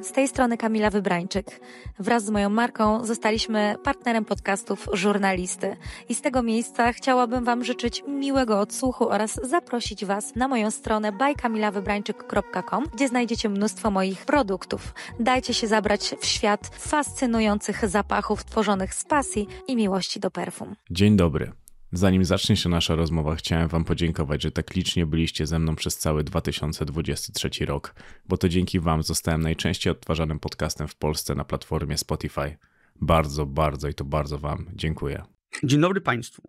Z tej strony Kamila Wybrańczyk. Wraz z moją marką zostaliśmy partnerem podcastów Żurnalisty. I z tego miejsca chciałabym Wam życzyć miłego odsłuchu oraz zaprosić Was na moją stronę bajkamilawybrańczyk.com, gdzie znajdziecie mnóstwo moich produktów. Dajcie się zabrać w świat fascynujących zapachów tworzonych z pasji i miłości do perfum. Dzień dobry. Zanim zacznie się nasza rozmowa, chciałem Wam podziękować, że tak licznie byliście ze mną przez cały 2023 rok, bo to dzięki Wam zostałem najczęściej odtwarzanym podcastem w Polsce na platformie Spotify. Bardzo, bardzo i to bardzo Wam dziękuję. Dzień dobry Państwu.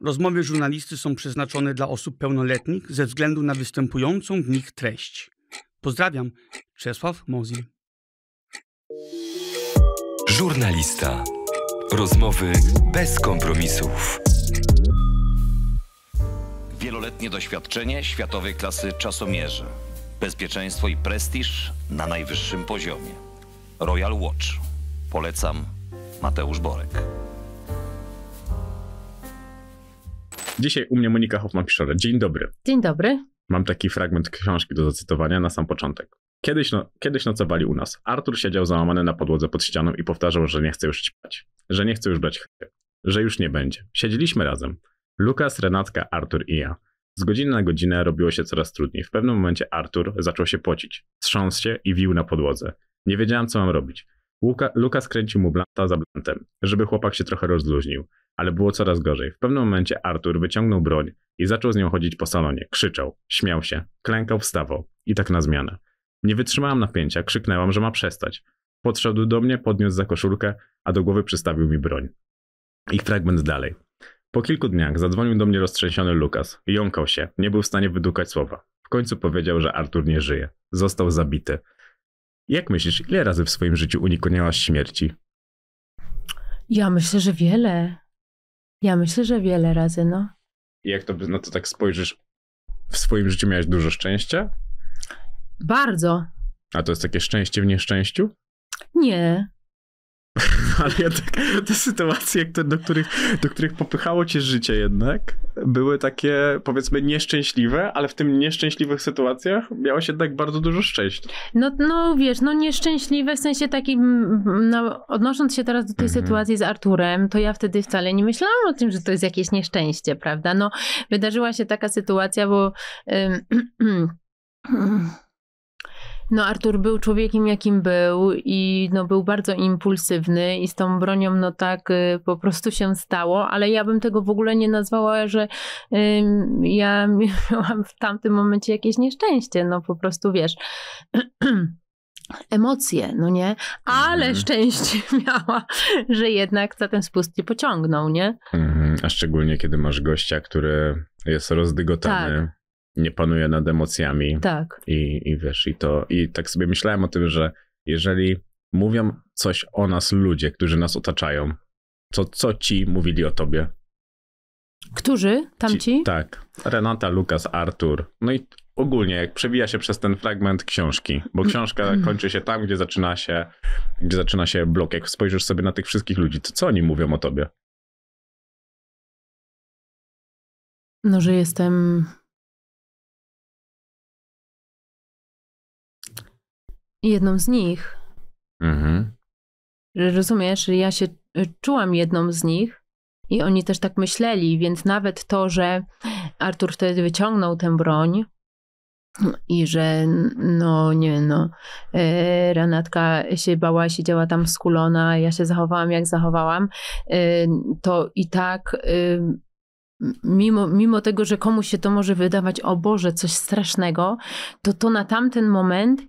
Rozmowy żurnalisty są przeznaczone dla osób pełnoletnich ze względu na występującą w nich treść. Pozdrawiam, Czesław Mozil. Żurnalista. Rozmowy bez kompromisów. Wieloletnie doświadczenie światowej klasy czasomierzy. Bezpieczeństwo i prestiż na najwyższym poziomie. Royal Watch. Polecam Mateusz Borek. Dzisiaj u mnie Monika Hoffman-Piszora. Dzień dobry. Dzień dobry. Mam taki fragment książki do zacytowania na sam początek. Kiedyś, no, kiedyś nocowali u nas. Artur siedział załamany na podłodze pod ścianą i powtarzał, że nie chce już śpać. Że nie chce już brać chwilę. Że już nie będzie. Siedzieliśmy razem. Lukas, Renatka, Artur i ja. Z godziny na godzinę robiło się coraz trudniej. W pewnym momencie Artur zaczął się pocić. Strząsł się i wił na podłodze. Nie wiedziałem, co mam robić. Luka, Lukas kręcił mu blanta za blantem, żeby chłopak się trochę rozluźnił. Ale było coraz gorzej. W pewnym momencie Artur wyciągnął broń i zaczął z nią chodzić po salonie. Krzyczał, śmiał się, klękał, wstawał. I tak na zmianę. Nie wytrzymałam napięcia, krzyknęłam, że ma przestać. Podszedł do mnie, podniósł za koszulkę, a do głowy przystawił mi broń. I fragment dalej. Po kilku dniach zadzwonił do mnie roztrzęsiony Lukas. Jąkał się, nie był w stanie wydukać słowa. W końcu powiedział, że Artur nie żyje. Został zabity. Jak myślisz, ile razy w swoim życiu uniknęłaś śmierci? Ja myślę, że wiele. Ja myślę, że wiele razy, no. I jak to na to tak spojrzysz, w swoim życiu miałeś dużo szczęścia? Bardzo. A to jest takie szczęście w nieszczęściu? Nie. Ale jednak te sytuacje, do których, do których popychało cię życie jednak, były takie powiedzmy nieszczęśliwe, ale w tym nieszczęśliwych sytuacjach miałeś jednak bardzo dużo szczęścia. No, no wiesz, no nieszczęśliwe w sensie takim, no, odnosząc się teraz do tej mhm. sytuacji z Arturem, to ja wtedy wcale nie myślałam o tym, że to jest jakieś nieszczęście, prawda? No wydarzyła się taka sytuacja, bo... No Artur był człowiekiem jakim był i no był bardzo impulsywny i z tą bronią no tak y, po prostu się stało, ale ja bym tego w ogóle nie nazwała, że y, ja miałam w tamtym momencie jakieś nieszczęście, no po prostu wiesz emocje, no nie? Ale mhm. szczęście miała, że jednak za ten spust nie pociągnął, nie? Mhm. A szczególnie kiedy masz gościa, który jest rozdygotany. Tak nie panuje nad emocjami. Tak. I, I wiesz, i to, i tak sobie myślałem o tym, że jeżeli mówią coś o nas ludzie, którzy nas otaczają, to co ci mówili o tobie? Którzy? Tamci? Ci, tak. Renata, Lukas, Artur. No i ogólnie, jak przewija się przez ten fragment książki, bo książka kończy się tam, gdzie zaczyna się, gdzie zaczyna się blok. Jak spojrzysz sobie na tych wszystkich ludzi, to co oni mówią o tobie? No, że jestem jedną z nich. Mhm. Rozumiesz, ja się y, czułam jedną z nich i oni też tak myśleli, więc nawet to, że Artur wtedy wyciągnął tę broń i że no nie no, e, Renatka się bała, siedziała tam skulona, ja się zachowałam jak zachowałam, e, to i tak mimo, mimo tego, że komuś się to może wydawać, o Boże, coś strasznego, to to na tamten moment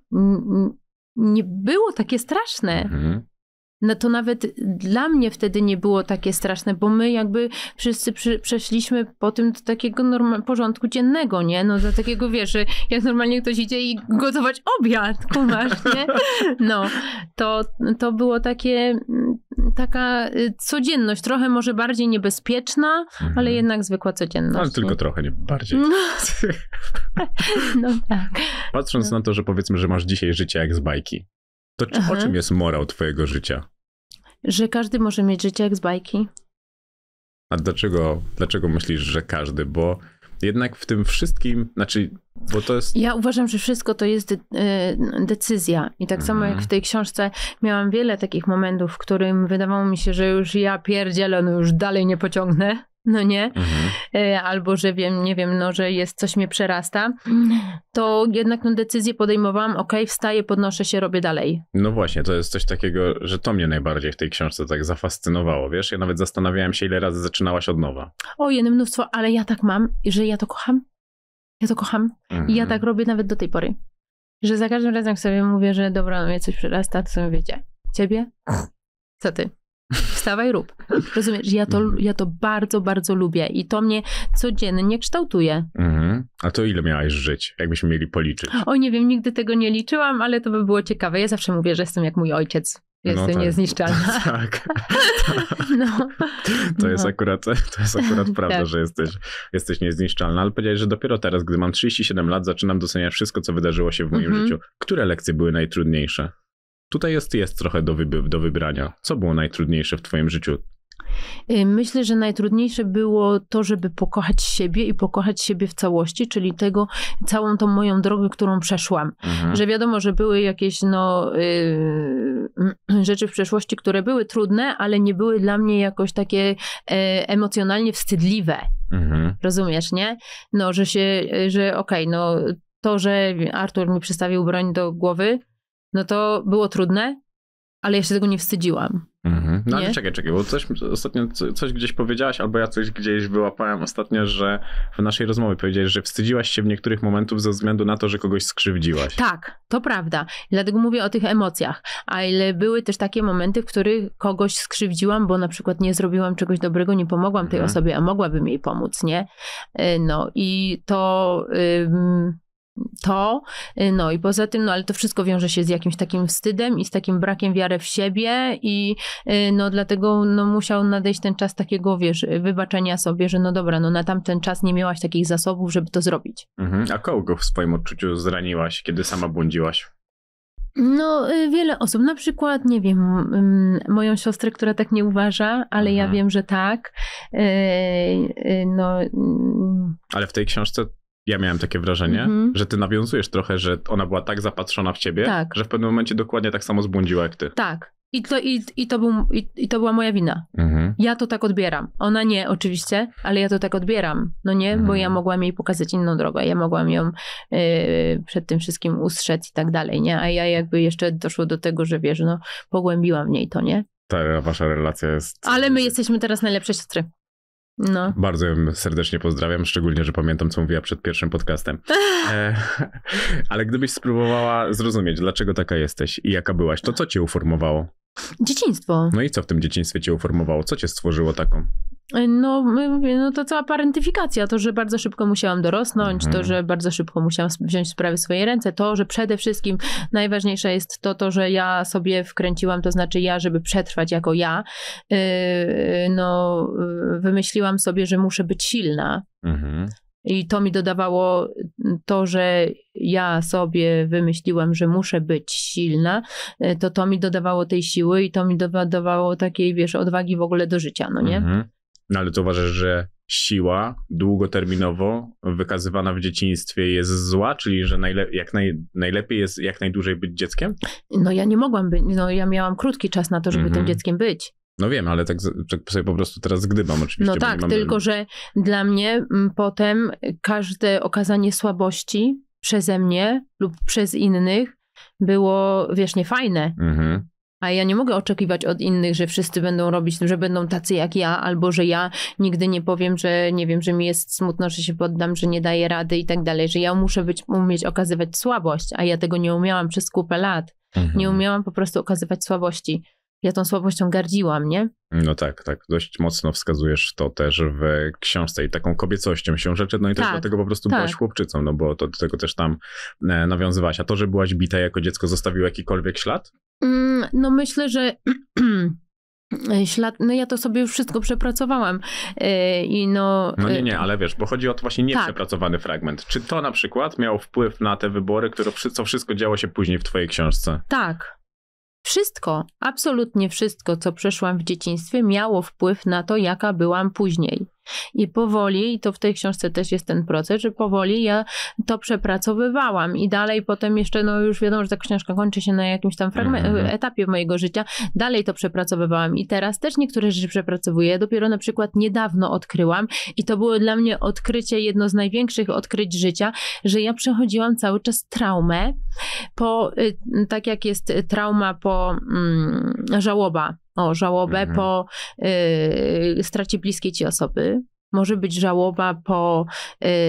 nie było takie straszne. Mhm. No to nawet dla mnie wtedy nie było takie straszne, bo my jakby wszyscy przy, przeszliśmy po tym do takiego norma- porządku dziennego, nie? No do takiego, wiesz, jak normalnie ktoś idzie i gotować obiad, kumasz, nie? No, to, to było takie, taka y, codzienność, trochę może bardziej niebezpieczna, mhm. ale jednak zwykła codzienność. Ale tylko nie? trochę nie bardziej. No, no tak. Patrząc no. na to, że powiedzmy, że masz dzisiaj życie jak z bajki, to czy, o czym jest morał twojego życia? Że każdy może mieć życie jak z bajki. A dlaczego, dlaczego myślisz, że każdy? Bo jednak w tym wszystkim, znaczy, bo to jest... Ja uważam, że wszystko to jest de decyzja. I tak samo jak Mhm. w tej książce miałam wiele takich momentów, w którym wydawało mi się, że już ja pierdzielę, no już dalej nie pociągnę. No nie? Mhm. E, albo że wiem, nie wiem, no, że jest coś mnie przerasta, to jednak tę decyzję podejmowałam, ok, wstaję, podnoszę się, robię dalej. No właśnie, to jest coś takiego, że to mnie najbardziej w tej książce tak zafascynowało, wiesz? Ja nawet zastanawiałem się, ile razy zaczynałaś od nowa. O, jedno mnóstwo, ale ja tak mam, że ja to kocham. Ja to kocham Mhm. i ja tak robię nawet do tej pory. Że za każdym razem jak sobie mówię, że dobra, no mnie coś przerasta, to sobie wiecie, ciebie? Co ty? Wstawaj, rób. Rozumiesz, ja to, ja to bardzo, bardzo lubię i to mnie codziennie kształtuje. Mhm. A to ile miałaś żyć, jakbyśmy mieli policzyć? Oj, nie wiem, nigdy tego nie liczyłam, ale to by było ciekawe. Ja zawsze mówię, że jestem jak mój ojciec. Jestem No tak. niezniszczalna. tak. No. To jest No. akurat, to jest akurat prawda, Tak. że jesteś, jesteś niezniszczalna, ale powiedziałeś, że dopiero teraz, gdy mam 37 lat, zaczynam doceniać wszystko, co wydarzyło się w moim Mhm. życiu. Które lekcje były najtrudniejsze? Tutaj jest, jest trochę do, wyby- do wybrania. Co było najtrudniejsze w twoim życiu? Y, Myślę, że najtrudniejsze było to, żeby pokochać siebie i pokochać siebie w całości, czyli tego, całą tą moją drogę, którą przeszłam. Mhm. Że wiadomo, że były jakieś no, y, rzeczy w przeszłości, które były trudne, ale nie były dla mnie jakoś takie e, emocjonalnie wstydliwe. Mhm. Rozumiesz, nie? No, że się, że okej, no to, że Artur mi przystawił broń do głowy, no to było trudne, ale ja się tego nie wstydziłam. Mhm. No ale Nie? czekaj, czekaj, bo coś ostatnio co- coś gdzieś powiedziałaś, albo ja coś gdzieś wyłapałem ostatnio, że w naszej rozmowie powiedziałeś, że wstydziłaś się w niektórych momentów ze względu na to, że kogoś skrzywdziłaś. Tak, to prawda. Dlatego mówię o tych emocjach. Ale były też takie momenty, w których kogoś skrzywdziłam, bo na przykład nie zrobiłam czegoś dobrego, nie pomogłam tej Mhm. osobie, a mogłabym jej pomóc, nie? Y, No i to. ym, To, y, no i poza tym, no ale to wszystko wiąże się z jakimś takim wstydem i z takim brakiem wiary w siebie i y, no dlatego no musiał nadejść ten czas takiego, wiesz, wybaczenia sobie, że no dobra, no na tamten czas nie miałaś takich zasobów, żeby to zrobić. Mhm. A kogo w swoim odczuciu zraniłaś, kiedy sama błądziłaś? No, y, wiele osób, na przykład, nie wiem, ym, moją siostrę, która tak nie uważa, ale ja Mhm. wiem, że tak. No, mm, Ale w tej książce ja miałem takie wrażenie, Mhm. że ty nawiązujesz trochę, że ona była tak zapatrzona w ciebie, Tak. że w pewnym momencie dokładnie tak samo zbłądziła jak ty. tak. I to, i, i, to był, i, I to była moja wina. Mhm. Ja to tak odbieram. Ona nie, oczywiście, ale ja to tak odbieram. No nie, bo Mhm. ja mogłam jej pokazać inną drogę. Ja mogłam ją y, przed tym wszystkim ustrzec i tak dalej, nie? A ja jakby jeszcze doszło do tego, że wiesz, no, pogłębiłam w niej to, nie? Ta wasza relacja jest... Ale my jesteśmy teraz najlepsze siostry. No. Bardzo ją serdecznie pozdrawiam, szczególnie, że pamiętam, co mówiła przed pierwszym podcastem. E, ale gdybyś spróbowała zrozumieć, dlaczego taka jesteś i jaka byłaś, to co cię uformowało? Dzieciństwo. No i co w tym dzieciństwie cię uformowało? Co cię stworzyło taką? No, my- mówię, no to cała parentyfikacja, to, że bardzo szybko musiałam dorosnąć, Mhm. to, że bardzo szybko musiałam wziąć sprawy w swoje ręce, to, że przede wszystkim najważniejsze jest to, to, że ja sobie wkręciłam, to znaczy ja, żeby przetrwać jako ja, yy, no, yy, wymyśliłam sobie, że muszę być silna. Mhm. I to mi dodawało to, że ja sobie wymyśliłam, że muszę być silna, to to mi dodawało tej siły i to mi dodawało takiej, wiesz, odwagi w ogóle do życia, no nie? Mhm. No ale to uważasz, że siła długoterminowo wykazywana w dzieciństwie jest zła, czyli że najle- jak naj- najlepiej jest jak najdłużej być dzieckiem? No ja nie mogłam być, no ja miałam krótki czas na to, żeby Mhm. tym dzieckiem być. No wiem, ale tak, tak sobie po prostu teraz gdybam oczywiście. No tak, mam- tylko że dla mnie m, potem każde okazanie słabości przeze mnie lub przez innych było, wiesz, niefajne. Mhm. A ja nie mogę oczekiwać od innych, że wszyscy będą robić, że będą tacy jak ja, albo że ja nigdy nie powiem, że nie wiem, że mi jest smutno, że się poddam, że nie daję rady i tak dalej, że ja muszę być, umieć okazywać słabość, a ja tego nie umiałam przez kupę lat. Mhm. Nie umiałam po prostu okazywać słabości. Ja tą słabością gardziłam, nie? No tak, tak. Dość mocno wskazujesz to też w książce i taką kobiecością się rzeczy, no i też Tak, dlatego po prostu tak. byłaś chłopczycą, no bo to do tego też tam e, nawiązywałaś. A to, że byłaś bita jako dziecko zostawiło jakikolwiek ślad? Mm, No myślę, że ślad, no ja to sobie już wszystko przepracowałam Yy, i no... No nie, yy, nie, ale wiesz, bo chodzi o to właśnie Tak. nieprzepracowany fragment. Czy to na przykład miało wpływ na te wybory, które, co wszystko działo się później w twojej książce? Tak. Wszystko, absolutnie wszystko, co przeszłam w dzieciństwie, miało wpływ na to, jaka byłam później. I powoli, i to w tej książce też jest ten proces, że powoli ja to przepracowywałam i dalej potem jeszcze, no już wiadomo, że ta książka kończy się na jakimś tam fragment, mm -hmm. etapie mojego życia, dalej to przepracowywałam i teraz też niektóre rzeczy przepracowuję. Dopiero na przykład niedawno odkryłam i to było dla mnie odkrycie, jedno z największych odkryć życia, że ja przechodziłam cały czas traumę po, y, tak jak jest trauma po mm, żałoba, o żałobę mhm. po y, stracie bliskiej ci osoby. Może być żałoba po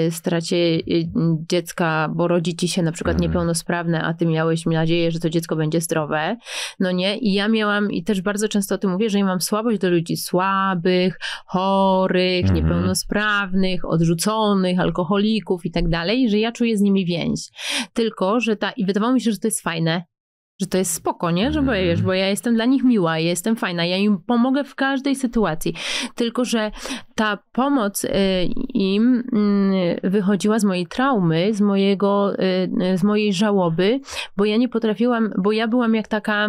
y, stracie y, dziecka, bo rodzi ci się na przykład mhm. niepełnosprawne, a ty miałeś nadzieję, że to dziecko będzie zdrowe. No nie? I ja miałam, i też bardzo często o tym mówię, że ja mam słabość do ludzi słabych, chorych, mhm. niepełnosprawnych, odrzuconych, alkoholików i tak dalej, że ja czuję z nimi więź. Tylko, że ta, i wydawało mi się, że to jest fajne, że to jest spoko, nie? Że bo, wiesz, bo ja jestem dla nich miła, ja jestem fajna, ja im pomogę w każdej sytuacji. Tylko, że ta pomoc y, im y, wychodziła z mojej traumy, z mojego, y, z mojej żałoby, bo ja nie potrafiłam, bo ja byłam jak taka...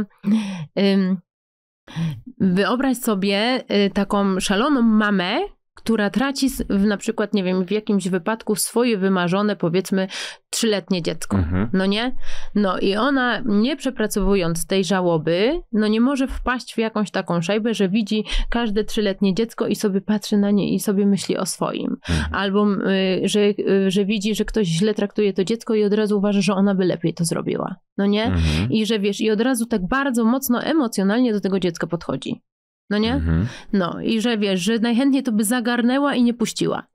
Wyobraź sobie taką szaloną mamę, która traci na przykład, nie wiem, w jakimś wypadku swoje wymarzone, powiedzmy, trzyletnie dziecko. Mhm. No nie? No i ona, nie przepracowując tej żałoby, no nie może wpaść w jakąś taką szajbę, że widzi każde trzyletnie dziecko i sobie patrzy na nie i sobie myśli o swoim. Mhm. Albo, y, że, y, że widzi, że ktoś źle traktuje to dziecko i od razu uważa, że ona by lepiej to zrobiła. No nie? Mhm. I że wiesz, i od razu tak bardzo mocno emocjonalnie do tego dziecka podchodzi. No nie? Mhm. No i że wiesz, że najchętniej to by zagarnęła i nie puściła.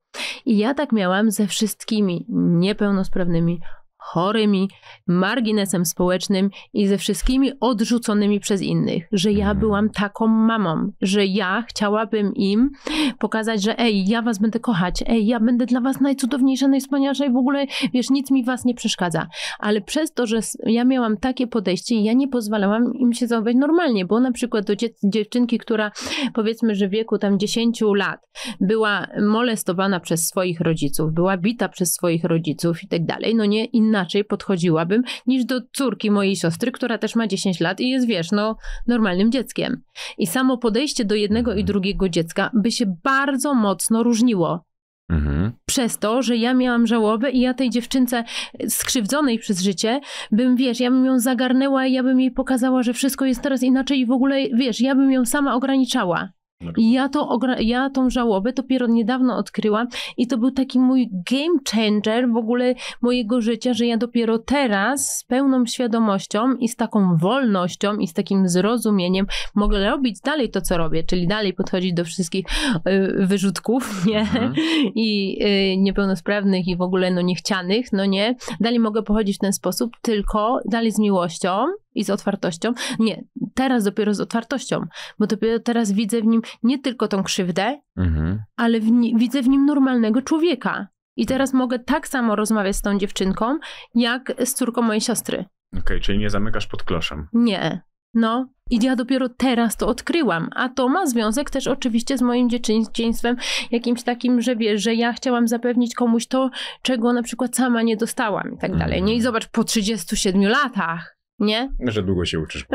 I ja tak miałam ze wszystkimi niepełnosprawnymi chorymi, marginesem społecznym i ze wszystkimi odrzuconymi przez innych, że ja mhm. byłam taką mamą, że ja chciałabym im pokazać, że ej, ja was będę kochać, ej, ja będę dla was najcudowniejsza, najwspanialsza i w ogóle, wiesz, nic mi was nie przeszkadza. Ale przez to, że ja miałam takie podejście, ja nie pozwalałam im się zachować normalnie, bo na przykład do dziewczynki, która powiedzmy, że w wieku tam 10 lat była molestowana przez swoich rodziców, była bita przez swoich rodziców i tak dalej, no nie, inna inaczej podchodziłabym niż do córki mojej siostry, która też ma 10 lat i jest, wiesz, no, normalnym dzieckiem. I samo podejście do jednego i mhm. drugiego dziecka by się bardzo mocno różniło. Mhm. Przez to, że ja miałam żałobę i ja tej dziewczynce skrzywdzonej przez życie, bym, wiesz, ja bym ją zagarnęła i ja bym jej pokazała, że wszystko jest teraz inaczej i w ogóle, wiesz, ja bym ją sama ograniczała. I ja, to, ja tą żałobę dopiero niedawno odkryłam i to był taki mój game changer w ogóle mojego życia, że ja dopiero teraz z pełną świadomością i z taką wolnością i z takim zrozumieniem mogę robić dalej to, co robię, czyli dalej podchodzić do wszystkich y, wyrzutków, nie? Mhm. I y, niepełnosprawnych i w ogóle no niechcianych, no nie? Dalej mogę pochodzić w ten sposób, tylko dalej z miłością, i z otwartością. Nie, teraz dopiero z otwartością, bo dopiero teraz widzę w nim nie tylko tą krzywdę, mhm. ale w widzę w nim normalnego człowieka. I teraz mogę tak samo rozmawiać z tą dziewczynką, jak z córką mojej siostry. Okej, okay, czyli nie zamykasz pod kloszem. Nie. No, i ja dopiero teraz to odkryłam. A to ma związek też oczywiście z moim dzieciństwem, jakimś takim, że wiesz, że ja chciałam zapewnić komuś to, czego na przykład sama nie dostałam i tak dalej. Nie i zobacz, po 37 latach nie? Że długo się uczysz.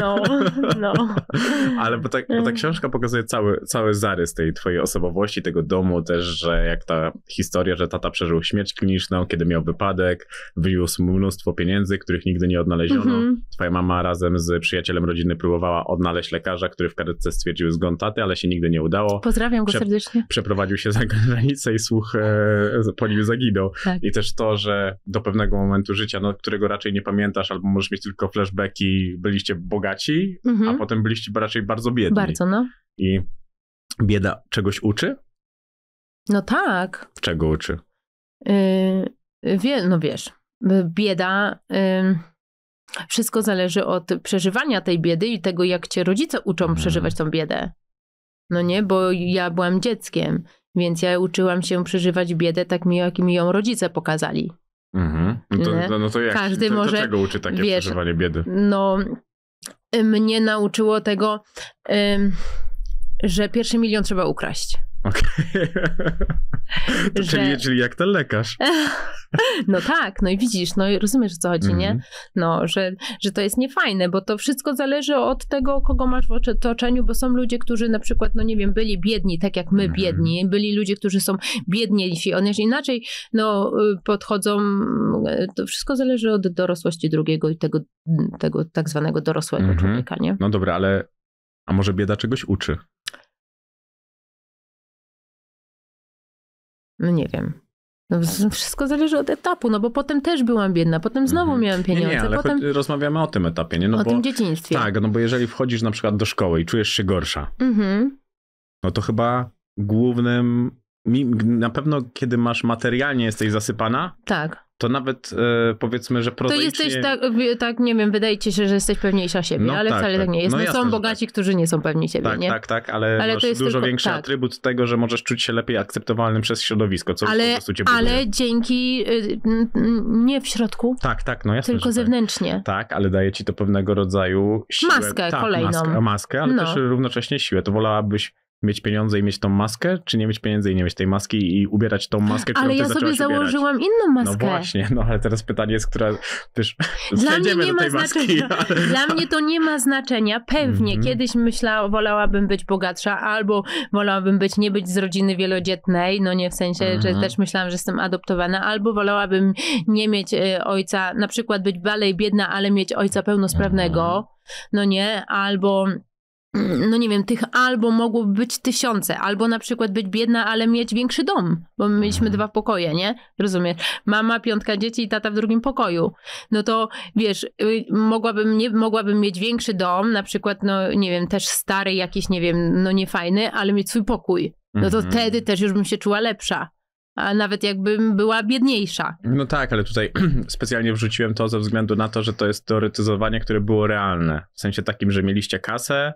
No, no. Ale bo ta, bo ta mm. książka pokazuje cały, cały zarys tej twojej osobowości, tego domu też, że jak ta historia, że tata przeżył śmierć kliniczną, kiedy miał wypadek, wyniósł mnóstwo pieniędzy, których nigdy nie odnaleziono. -hmm. Twoja mama razem z przyjacielem rodziny próbowała odnaleźć lekarza, który w karetce stwierdził zgon taty, ale się nigdy nie udało. Pozdrawiam go Prze serdecznie. Przeprowadził się za granicę i słuch e, po nim zaginął. Tak. I też to, że do pewnego momentu życia, no, którego raczej nie pamiętasz, albo możesz mieć tylko flashbacki, byliście bogaci, mhm. a potem byliście raczej bardzo biedni. Bardzo, no. I bieda czegoś uczy? No tak. Czego uczy? Yy, wie, no wiesz, bieda... Yy wszystko zależy od przeżywania tej biedy i tego, jak cię rodzice uczą mhm. przeżywać tą biedę. No nie, bo ja byłam dzieckiem, więc ja uczyłam się przeżywać biedę tak mi, jak mi ją rodzice pokazali. Mhm. No, to, no, no to jak? Każdy to, może, czego uczy takie wiesz, przeżywanie biedy? No, mnie nauczyło tego, że pierwszy milion trzeba ukraść. To Że- czyli, czyli jak ten lekarz. No tak, no i widzisz, no i rozumiesz o co chodzi, nie? Mhm. No, że, że to jest niefajne, bo to wszystko zależy od tego, kogo masz w otoczeniu, bo są ludzie, którzy na przykład, no nie wiem, byli biedni, tak jak my Mhm. biedni, byli ludzie, którzy są biedniejsi, one inaczej no, y, podchodzą, y, to wszystko zależy od dorosłości drugiego i tego, tego tak zwanego dorosłego Mhm. człowieka, nie? No dobra, ale a może bieda czegoś uczy? No nie wiem. No, wszystko zależy od etapu, no bo potem też byłam biedna, potem znowu Mhm. miałam pieniądze, Nie, nie, ale potem rozmawiamy o tym etapie, nie? No o bo, tym dzieciństwie. tak, no bo jeżeli wchodzisz na przykład do szkoły i czujesz się gorsza, Mhm. no to chyba głównym, na pewno kiedy masz materialnie jesteś zasypana, Tak. To nawet e, powiedzmy, że To prozaicznie... jesteś tak, tak, nie wiem, wydaje ci się, że jesteś pewniejsza siebie, No ale tak, wcale tak, tak. nie jest. No No jasne, są bogaci, którzy nie są pewni siebie, Tak, nie? tak, tak, ale, Ale masz to jest dużo tylko- większy tak. atrybut tego, że możesz czuć się lepiej akceptowalnym przez środowisko, co po ale, prostu cię buduje. ale dzięki, y, nie w środku, Tak, tak, no jasne, tylko tak. zewnętrznie. Tak, ale daje ci to pewnego rodzaju siłę. Maskę tak, kolejną. Maskę, maskę ale No. też równocześnie siłę. To wolałabyś mieć pieniądze i mieć tą maskę, czy nie mieć pieniędzy i nie mieć tej maski i ubierać tą maskę, którą Ale ja sobie zaczęłaś ubierać? założyłam inną maskę. No właśnie, no ale teraz pytanie jest, która, wiesz, Dla mnie nie do ma maski. znaczenia. ale- Dla mnie to nie ma znaczenia. Pewnie Mhm. kiedyś myślała, wolałabym być bogatsza, albo wolałabym być, nie być z rodziny wielodzietnej, no nie w sensie, że Mhm. też myślałam, że jestem adoptowana, albo wolałabym nie mieć e, ojca, na przykład być dalej biedna, ale mieć ojca pełnosprawnego, Mhm. no nie, albo mm, no nie wiem, tych albo mogło być tysiące, albo na przykład być biedna, ale mieć większy dom, bo my mieliśmy Mhm. dwa pokoje, nie? Rozumiesz? Mama, piątka dzieci i tata w drugim pokoju. No to wiesz, y, mogłabym, nie, mogłabym mieć większy dom, na przykład, no nie wiem, też stary jakiś, nie wiem, no niefajny, ale mieć swój pokój. No to Mhm. wtedy też już bym się czuła lepsza. A nawet jakbym była biedniejsza. No tak, ale tutaj specjalnie wrzuciłem to ze względu na to, że to jest teoretyzowanie, które było realne. W sensie takim, że mieliście kasę,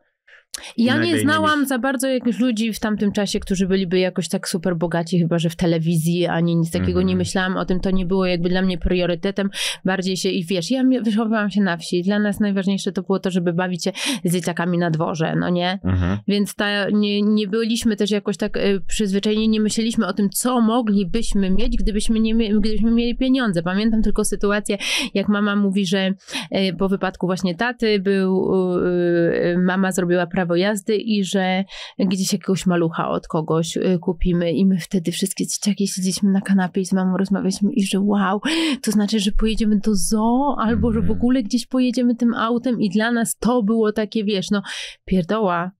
Ja nie znałam mieć- za bardzo jakichś ludzi w tamtym czasie, którzy byliby jakoś tak super bogaci, chyba że w telewizji, ani nic takiego Mhm. nie myślałam o tym. To nie było jakby dla mnie priorytetem. Bardziej się, i wiesz, ja wychowywałam się na wsi. Dla nas najważniejsze to było to, żeby bawić się z dzieciakami na dworze, no nie? Mhm. Więc ta, nie, nie byliśmy też jakoś tak y, przyzwyczajeni, nie myśleliśmy o tym, co moglibyśmy mieć, gdybyśmy, nie, gdybyśmy mieli pieniądze. Pamiętam tylko sytuację, jak mama mówi, że y, po wypadku właśnie taty był, y, mama zrobiła prawo jazdy i że gdzieś jakiegoś malucha od kogoś y, kupimy i my wtedy wszystkie dzieciaki siedzieliśmy na kanapie i z mamą rozmawialiśmy i że wow, to znaczy, że pojedziemy do zoo albo że w Mhm. ogóle gdzieś pojedziemy tym autem i dla nas to było takie, wiesz, no pierdoła,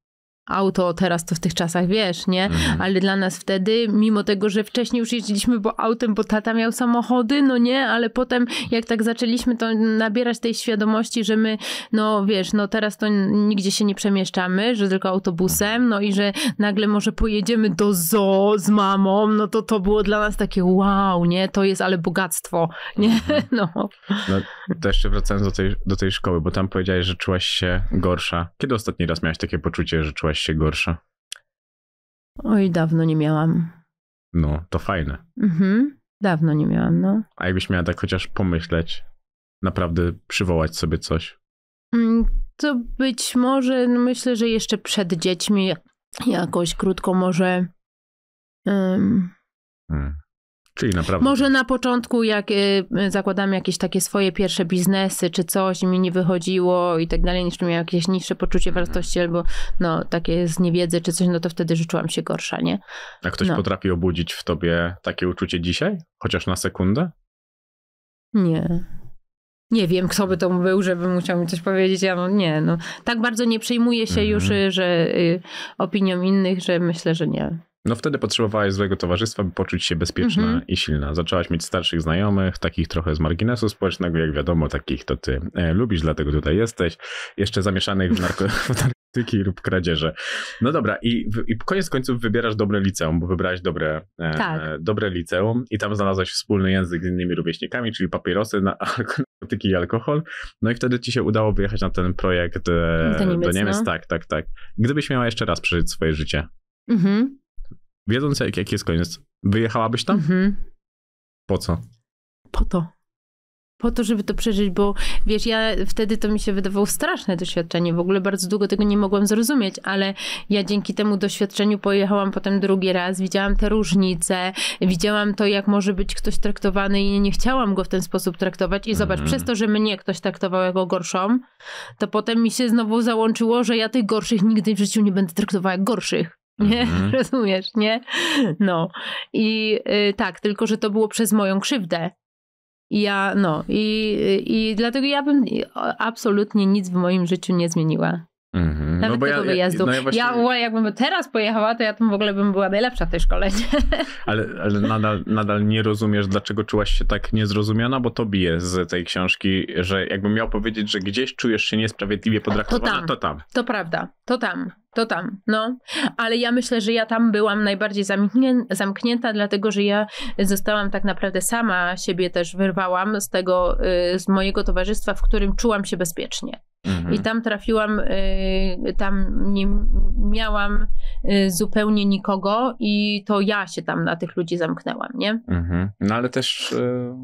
auto teraz to w tych czasach, wiesz, nie? Mhm. Ale dla nas wtedy, mimo tego, że wcześniej już jeździliśmy bo autem, bo tata miał samochody, no nie, ale potem jak tak zaczęliśmy to nabierać tej świadomości, że my, no wiesz, no teraz to nigdzie się nie przemieszczamy, że tylko autobusem, no i że nagle może pojedziemy do zoo z mamą, no to to było dla nas takie wow, nie? To jest ale bogactwo, nie? Mhm. No. No, to jeszcze wracając do tej, do tej szkoły, bo tam powiedziałeś, że czułaś się gorsza. Kiedy ostatni raz miałaś takie poczucie, że czułaś się gorsza? Oj, dawno nie miałam. No, to fajne. Mhm. Dawno nie miałam, no. A jakbyś miała tak chociaż pomyśleć, naprawdę przywołać sobie coś. Mm, To być może, no myślę, że jeszcze przed dziećmi jakoś krótko może. em, Hmm. Czyli naprawdę. może na początku, jak y, zakładam jakieś takie swoje pierwsze biznesy czy coś, mi nie wychodziło i tak dalej, jeszcze miałam jakieś niższe poczucie wartości albo no takie z niewiedzy czy coś, no to wtedy że czułam się gorsza, nie? A ktoś no. potrafi obudzić w tobie takie uczucie dzisiaj? Chociaż na sekundę? Nie. Nie wiem, kto by to był, żeby musiał mi coś powiedzieć. Ja no nie, no. Tak bardzo nie przejmuję się Mhm. już, y, że y, opinią innych, że myślę, że nie. No wtedy potrzebowałaś złego towarzystwa, by poczuć się bezpieczna Mhm. i silna. Zaczęłaś mieć starszych znajomych, takich trochę z marginesu społecznego, jak wiadomo, takich to ty e, lubisz, dlatego tutaj jesteś. Jeszcze zamieszanych w, narko- w narkotyki lub kradzieże. No dobra, i, w, i koniec końców wybierasz dobre liceum, bo wybrałaś dobre, e, Tak. dobre liceum i tam znalazłaś wspólny język z innymi rówieśnikami, czyli papierosy, na, narkotyki i alkohol. No i wtedy ci się udało wyjechać na ten projekt e, Do Niemiec, do Niemiec. no. Tak, tak, tak. Gdybyś miała jeszcze raz przeżyć swoje życie, Mhm. Wiedząc jak, jaki jest koniec, wyjechałabyś tam? Mhm. Po co? Po to. po to, żeby to przeżyć, bo wiesz, ja wtedy to mi się wydawało straszne doświadczenie. W ogóle bardzo długo tego nie mogłam zrozumieć, ale ja dzięki temu doświadczeniu pojechałam potem drugi raz, widziałam te różnice, widziałam to, jak może być ktoś traktowany i nie chciałam go w ten sposób traktować. I zobacz, Mhm. przez to, że mnie ktoś traktował jako gorszą, to potem mi się znowu załączyło, że ja tych gorszych nigdy w życiu nie będę traktowała jak gorszych. Nie, Mhm. rozumiesz, nie? No. I y, tak, tylko że to było przez moją krzywdę. I ja, no, i, i dlatego ja bym absolutnie nic w moim życiu nie zmieniła. Mhm. Nawet tego wyjazdu. no ja, ja właśnie, ja, jakbym teraz pojechała, to ja tam w ogóle bym była najlepsza w tej szkole. ale, ale nadal, nadal nie rozumiesz, dlaczego czułaś się tak niezrozumiana, bo to bije z tej książki, że jakbym miał powiedzieć, że gdzieś czujesz się niesprawiedliwie potraktowana, tam. to tam. To prawda, to tam, to tam, no. Ale ja myślę, że ja tam byłam najbardziej zamknię, zamknięta, dlatego że ja zostałam tak naprawdę sama siebie też wyrwałam z tego, y, z mojego towarzystwa, w którym czułam się bezpiecznie. Mhm. I tam trafiłam, y, tam nie miałam y, zupełnie nikogo i to ja się tam na tych ludzi zamknęłam, nie? Mhm. No ale też, y,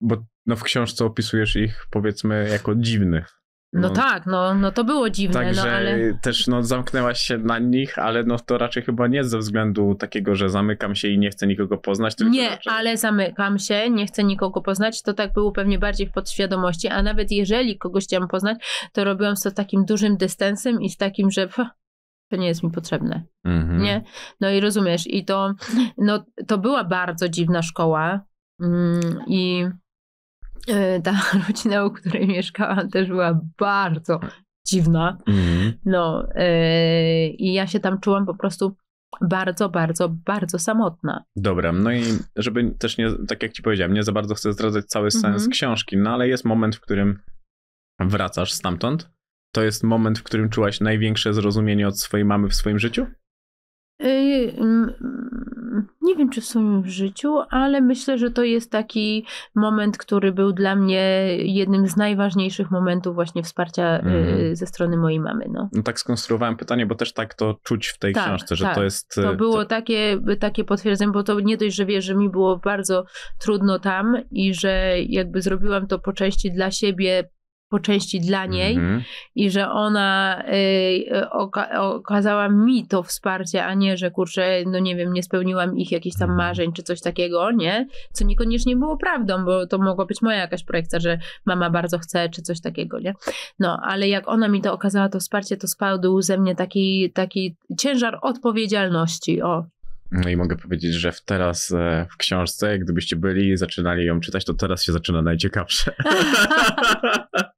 bo no w książce opisujesz ich powiedzmy jako dziwnych. No, No. tak, no, no to było dziwne, Także no ale... też no, zamknęłaś się na nich, ale no to raczej chyba nie ze względu takiego, że zamykam się i nie chcę nikogo poznać. Nie, raczej... ale zamykam się, nie chcę nikogo poznać, to tak było pewnie bardziej w podświadomości, a nawet jeżeli kogoś chciałam poznać, to robiłam to z takim dużym dystansem i z takim, że pff, to nie jest mi potrzebne, Mhm. nie? No i rozumiesz, i to, no, to była bardzo dziwna szkoła mm, i ta rodzina, u której mieszkałam też była bardzo dziwna, Mhm. no y, i ja się tam czułam po prostu bardzo, bardzo, bardzo samotna. Dobra, no i żeby też nie, tak jak ci powiedziałem, nie za bardzo chcę zdradzać cały sens Mhm. książki, no ale jest moment, w którym wracasz stamtąd. To jest moment, w którym czułaś największe zrozumienie od swojej mamy w swoim życiu? Mm, Nie wiem, czy w swoim życiu, ale myślę, że to jest taki moment, który był dla mnie jednym z najważniejszych momentów właśnie wsparcia Mhm. ze strony mojej mamy. No. No tak skonstruowałem pytanie, bo też tak to czuć w tej Tak, książce, że tak. to jest... To e, było takie, takie potwierdzenie, bo to nie dość, że wiesz, że mi było bardzo trudno tam i że jakby zrobiłam to po części dla siebie, po części dla niej Mhm. i że ona y, oka- okazała mi to wsparcie, a nie, że kurczę, no nie wiem, nie spełniłam ich jakichś tam Mhm. marzeń czy coś takiego, nie? Co niekoniecznie było prawdą, bo to mogła być moja jakaś projekcja, że mama bardzo chce czy coś takiego, nie? No, ale jak ona mi to okazała, to wsparcie, to spadł ze mnie taki, taki ciężar odpowiedzialności, o. No i mogę powiedzieć, że teraz e, w książce, gdybyście byli i zaczynali ją czytać, to teraz się zaczyna najciekawsze.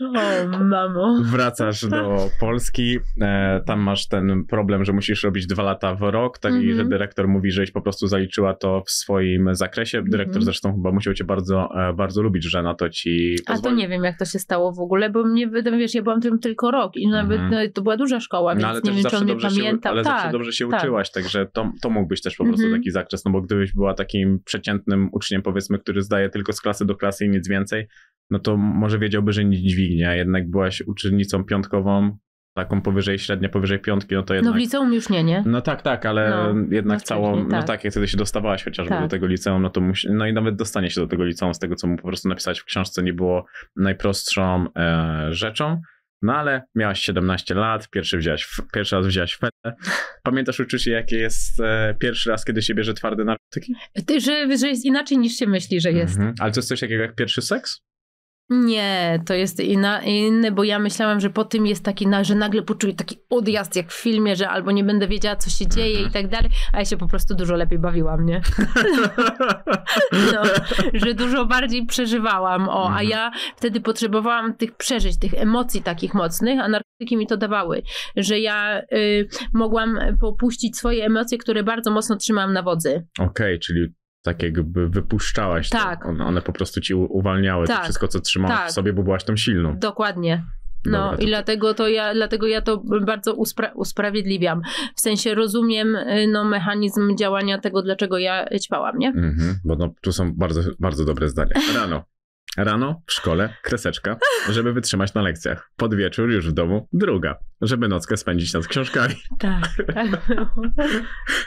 o, mamo. Wracasz do Polski, e, tam masz ten problem, że musisz robić dwa lata w rok, tak i Mhm. że dyrektor mówi, żeś po prostu zaliczyła to w swoim zakresie. Dyrektor Mhm. zresztą chyba musiał cię bardzo, e, bardzo lubić, że na to ci A to nie wiem, jak to się stało w ogóle, bo mnie, wiesz, ja byłam tym tylko rok i nawet Mhm. no, to była duża szkoła, więc No ale nie wiem, czy on mnie pamiętał. ale tak, zawsze dobrze się tak. uczyłaś, także to, to mógł być też po prostu Mhm. taki zakres, no bo gdybyś była takim przeciętnym uczniem, powiedzmy, który zdaje tylko z klasy do klasy i nic więcej, no to może wiedziałby, że nic dźwignie, a jednak byłaś uczennicą piątkową, taką powyżej średnia, powyżej piątki, no to No jednak... w liceum już nie, nie? No tak, tak, ale No, jednak no całą, no tak. tak, jak wtedy się dostawałaś chociażby Tak. do tego liceum, no to musi, no i nawet dostanie się do tego liceum z tego, co mu po prostu napisać w książce nie było najprostszą e, rzeczą. No ale miałaś 17 lat, pierwszy, wziąłeś, pierwszy raz wziąłeś fetę. Pamiętasz uczucie, jakie jest e, pierwszy raz, kiedy się bierze twarde narkotyki? Ty, że, że jest inaczej niż się myśli, że jest. Mhm. Ale to jest coś takiego jak pierwszy seks? Nie, to jest inna, inny, bo ja myślałam, że po tym jest taki, że nagle poczuję taki odjazd jak w filmie, że albo nie będę wiedziała, co się dzieje Mhm. i tak dalej, a ja się po prostu dużo lepiej bawiłam, nie? No, że dużo bardziej przeżywałam, o, a Mhm. ja wtedy potrzebowałam tych przeżyć, tych emocji takich mocnych, a narkotyki mi to dawały, że ja y, mogłam popuścić swoje emocje, które bardzo mocno trzymałam na wodzy. Okej, czyli tak jakby wypuszczałaś. to. Tak. One, one po prostu ci uwalniały to Tak. wszystko, co trzymałaś Tak. w sobie, bo byłaś tą silną. Dokładnie. No Dobra, to- i dlatego to ja, dlatego ja to bardzo uspra- usprawiedliwiam. W sensie rozumiem y, no, mechanizm działania tego, dlaczego ja ćpałam, nie? Mhm, bo no, tu są bardzo, bardzo dobre zdania. Rano. Rano w szkole kreseczka, żeby wytrzymać na lekcjach. Pod wieczór już w domu druga, żeby nockę spędzić nad książkami. Tak, tak.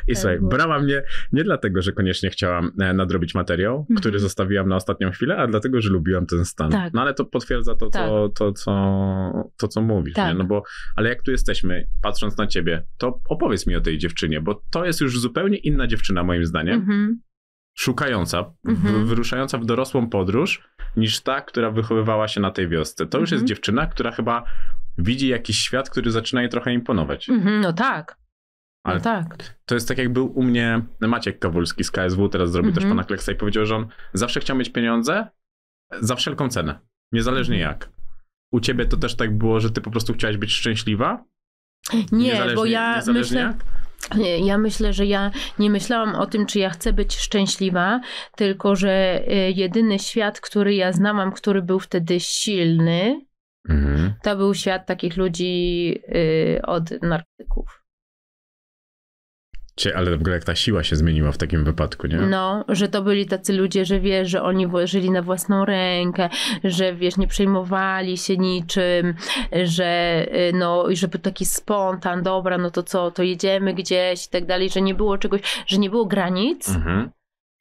I Tak słuchaj, było. brała mnie nie dlatego, że koniecznie chciałam e, nadrobić materiał, Mhm. który zostawiłam na ostatnią chwilę, a dlatego, że lubiłam ten stan. Tak. No ale to potwierdza to, co, to, co, to, co mówisz, Tak. nie? No bo, ale jak tu jesteśmy, patrząc na ciebie, to opowiedz mi o tej dziewczynie, bo to jest już zupełnie inna dziewczyna moim zdaniem, Mhm. Szukająca, Mhm. wyruszająca w dorosłą podróż, niż ta, która wychowywała się na tej wiosce. To już Mhm. jest dziewczyna, która chyba widzi jakiś świat, który zaczyna jej trochę imponować. Mhm, no tak. No Ale tak. to jest tak, jak był u mnie Maciek Kawulski z KSW, teraz zrobił też Mhm. pana Kleksa i powiedział, że on zawsze chciał mieć pieniądze za wszelką cenę, niezależnie Mhm. jak. U ciebie to też tak było, że ty po prostu chciałaś być szczęśliwa? Nie, bo ja myślę, jak? Nie, Ja myślę, że ja nie myślałam o tym, czy ja chcę być szczęśliwa, tylko że y, jedyny świat, który ja znałam, który był wtedy silny, Mhm. to był świat takich ludzi y, od narkotyków. Cie, ale w ogóle jak ta siła się zmieniła w takim wypadku, nie? No, że to byli tacy ludzie, że wiesz, że oni żyli na własną rękę, że wiesz, nie przejmowali się niczym, że y, no, i żeby taki spontan, dobra, no to co, to jedziemy gdzieś i tak dalej, że nie było czegoś, że nie było granic, Mhm.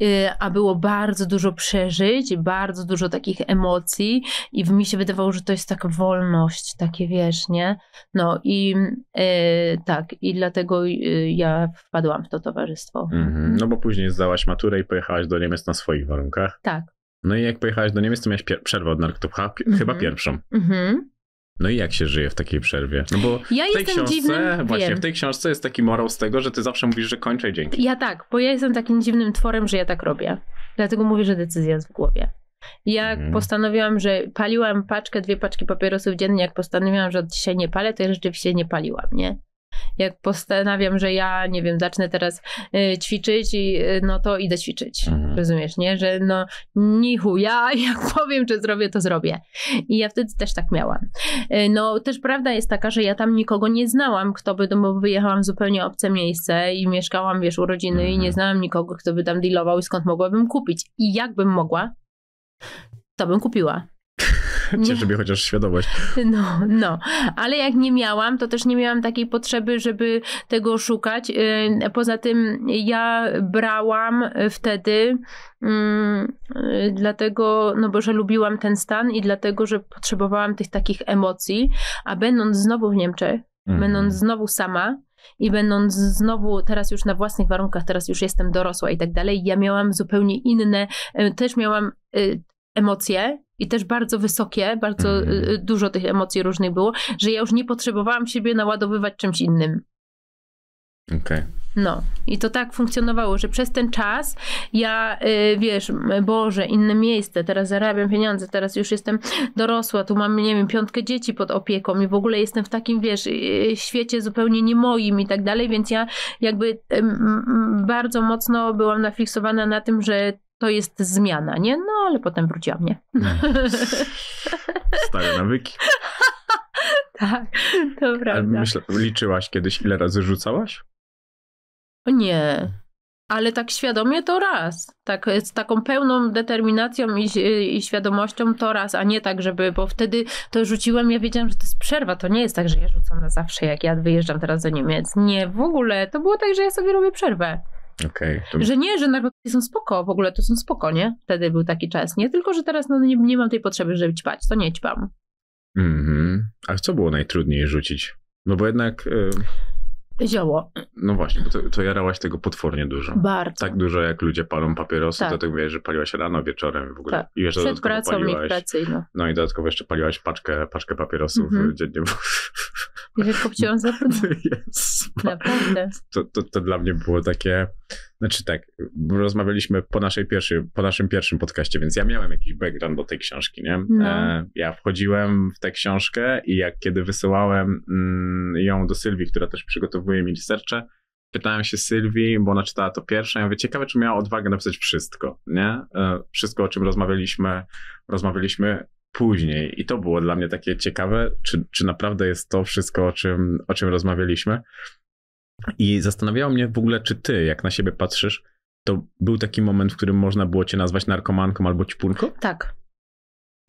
Y, a było bardzo dużo przeżyć, bardzo dużo takich emocji i mi się wydawało, że to jest taka wolność, takie wiesz, nie? No i y, tak, i dlatego y, ja wpadłam w to towarzystwo. Mhm. No bo później zdałaś maturę i pojechałaś do Niemiec na swoich warunkach. Tak. No i jak pojechałaś do Niemiec, to miałaś przerwę od narkotyków, chyba- Mhm. chyba pierwszą. Mhm. No i jak się żyje w takiej przerwie? No bo Ja w tej jestem książce, dziwnym, właśnie wiem. w tej książce jest taki morał z tego, że ty zawsze mówisz, że kończę dzięki. Ja tak, bo ja jestem takim dziwnym tworem, że ja tak robię. Dlatego mówię, że decyzja jest w głowie. Jak Mhm. postanowiłam, że paliłam paczkę, dwie paczki papierosów dziennie, jak postanowiłam, że od dzisiaj nie palę, to ja rzeczywiście nie paliłam, nie? Jak postanawiam, że ja, nie wiem, zacznę teraz y, ćwiczyć, i, y, no to idę ćwiczyć. Mhm. Rozumiesz, nie? Że no, nichu, ja jak powiem, że zrobię, to zrobię. I ja wtedy też tak miałam. Y, No, też prawda jest taka, że ja tam nikogo nie znałam, kto by, bo wyjechałam w zupełnie obce miejsce i mieszkałam, wiesz, u rodziny i nie Mhm. znałam nikogo, kto by tam dealował i skąd mogłabym kupić. I jakbym mogła, to bym kupiła. Mnie chociaż świadomość. No, no, ale jak nie miałam, to też nie miałam takiej potrzeby, żeby tego szukać. Yy, Poza tym ja brałam wtedy, mm, dlatego, no bo że lubiłam ten stan i dlatego, że potrzebowałam tych takich emocji, a będąc znowu w Niemczech, Mhm. będąc znowu sama i będąc znowu teraz już na własnych warunkach, teraz już jestem dorosła i tak dalej, ja miałam zupełnie inne, y, też miałam y, emocje i też bardzo wysokie, bardzo Mhm. y, dużo tych emocji różnych było, że ja już nie potrzebowałam siebie naładowywać czymś innym. Okej. No, i to tak funkcjonowało, że przez ten czas ja, y, wiesz, Boże, inne miejsce, teraz zarabiam pieniądze, teraz już jestem dorosła, tu mam, nie wiem, piątkę dzieci pod opieką i w ogóle jestem w takim, wiesz, y, świecie zupełnie nie moim i tak dalej, więc ja jakby bardzo mocno byłam nafiksowana na tym, że to jest zmiana, nie? No, ale potem wróciłam, nie? Stare nawyki. tak, to prawda. myślę, liczyłaś kiedyś, ile razy rzucałaś? Nie. Ale tak świadomie to raz. Tak, z taką pełną determinacją i, i świadomością to raz, a nie tak, żeby, bo wtedy to rzuciłem, ja wiedziałam, że to jest przerwa. To nie jest tak, że ja rzucam na zawsze, jak ja wyjeżdżam teraz do Niemiec. Nie, w ogóle. To było tak, że ja sobie robię przerwę. Okej. to- Że nie, że narkotyki są spoko, w ogóle to są spoko, nie? Wtedy był taki czas, nie? Tylko, że teraz no, nie, nie mam tej potrzeby, żeby ćpać. To nie ćpam. Mhm. Ale co było najtrudniej rzucić? No bo jednak, y, Zioło. no właśnie, bo to, to jarałaś tego potwornie dużo. Bardzo. Tak dużo jak ludzie palą papierosy, to Tak. tak wiesz, że paliłaś rano, wieczorem w ogóle. Tak. I jeszcze Przed pracą i w paliłaś, pracy, no. No i dodatkowo jeszcze paliłaś paczkę, paczkę papierosów Mhm. dziennie. I że kopciłam za Jezus, Naprawdę. to, to, to dla mnie było takie. Znaczy tak, rozmawialiśmy po, naszej pierwszej, po naszym pierwszym podcaście, więc ja miałem jakiś background do tej książki, nie? No. E, ja wchodziłem w tę książkę i jak kiedy wysyłałem mm, ją do Sylwii, która też przygotowuje mi researche, pytałem się Sylwii, bo ona czytała to pierwsza, ja mówię, ciekawe, czy miała odwagę napisać wszystko, nie? E, wszystko, o czym rozmawialiśmy, rozmawialiśmy później i to było dla mnie takie ciekawe, czy, czy naprawdę jest to wszystko, o czym, o czym rozmawialiśmy. I zastanawiało mnie w ogóle, czy ty, jak na siebie patrzysz, to był taki moment, w którym można było cię nazwać narkomanką albo ćpunką? Tak.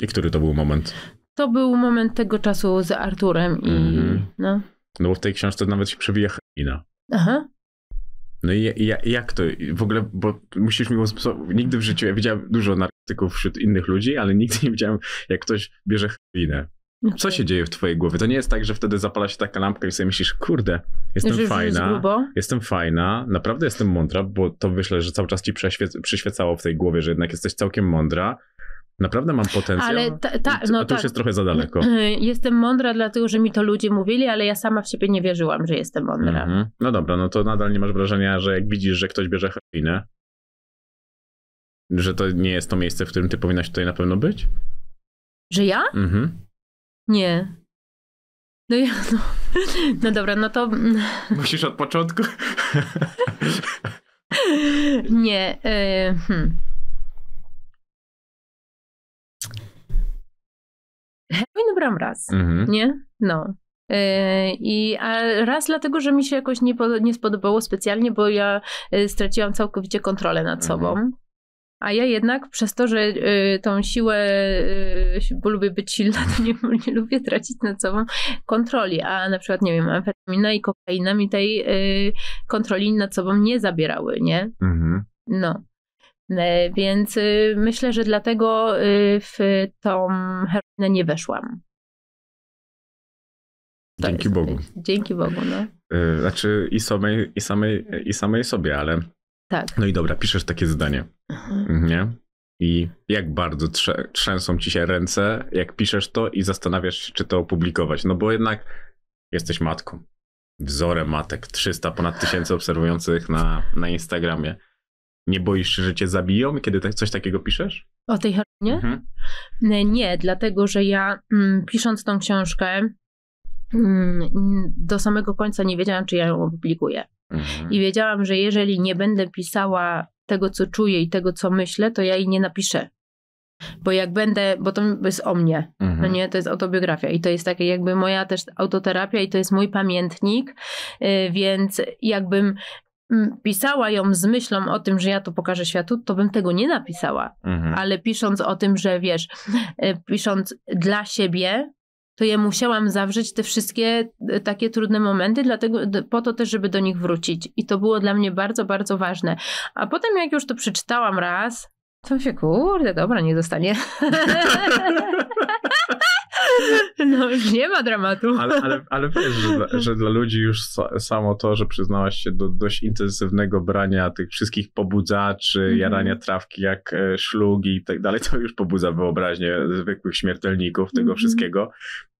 I który to był moment? To był moment tego czasu z Arturem i Mhm. no. No bo w tej książce nawet się przewija heroina. Aha. No i, jak to w ogóle, bo musisz mi uspo- nigdy w życiu, ja widziałem dużo narkotyków wśród innych ludzi, ale nigdy nie widziałem, jak ktoś bierze heroinę. Co się dzieje w twojej głowie? To nie jest tak, że wtedy zapala się taka lampka i sobie myślisz, kurde, jestem fajna, jestem fajna, naprawdę jestem mądra, bo to myślę, że cały czas ci przyświecało w tej głowie, że jednak jesteś całkiem mądra. Naprawdę mam potencjał. Ale ta, ta, no a to już tak. jest trochę za daleko. Jestem mądra, dlatego że mi to ludzie mówili, ale ja sama w siebie nie wierzyłam, że jestem mądra. Mhm. No dobra, no to nadal nie masz wrażenia, że jak widzisz, że ktoś bierze heroinę, że to nie jest to miejsce, w którym ty powinnaś tutaj na pewno być? Że ja? Mhm. Nie. No ja, no, no dobra, no to Musisz od początku. nie. Y, hmm. Heroin brałam raz, mhm. nie? No. Y, I a raz dlatego, że mi się jakoś nie, po- nie spodobało specjalnie, bo ja y, straciłam całkowicie kontrolę nad Mhm. sobą. A ja jednak przez to, że y, tą siłę, y, bo lubię być silna, to nie, nie lubię tracić nad sobą kontroli. A na przykład, nie wiem, amfetamina i kokaina mi tej y, kontroli nad sobą nie zabierały, nie? Mhm. No. E, Więc y, myślę, że dlatego y, w tą heroinę nie weszłam. To Dzięki jest- Bogu. Dzięki Bogu, no. Y, Znaczy i samej, i, samej, i samej sobie, ale Tak. no i dobra, piszesz takie zdanie, nie? I jak bardzo trzęsą ci się ręce, jak piszesz to i zastanawiasz się, czy to opublikować. No bo jednak jesteś matką. Wzorem matek. 300 ponad tysięcy obserwujących na, na Instagramie. Nie boisz się, że cię zabiją, kiedy coś takiego piszesz? O tej heroinie? Mhm. Nie, nie, dlatego że ja mm, pisząc tą książkę mm, do samego końca nie wiedziałam, czy ja ją opublikuję. Mhm. I wiedziałam, że jeżeli nie będę pisała tego, co czuję i tego, co myślę, to ja jej nie napiszę. Bo jak będę, bo to jest o mnie, no Mhm. nie, to jest autobiografia i to jest takie jakby moja też autoterapia i to jest mój pamiętnik, y, więc jakbym pisała ją z myślą o tym, że ja to pokażę światu, to bym tego nie napisała. Mhm. Ale pisząc o tym, że wiesz, y, pisząc dla siebie, to ja musiałam zawrzeć te wszystkie y, takie trudne momenty, dlatego po to też, żeby do nich wrócić. I to było dla mnie bardzo, bardzo ważne. A potem jak już to przeczytałam raz, to się kurde, dobra, nie zostanie. No już nie ma dramatu. Ale, ale, ale wiesz, że dla, że dla ludzi już sa, samo to, że przyznałaś się do dość intensywnego brania tych wszystkich pobudzaczy, Mhm. jarania trawki jak e, szlugi i tak dalej, to już pobudza wyobraźnię zwykłych śmiertelników tego Mhm. wszystkiego.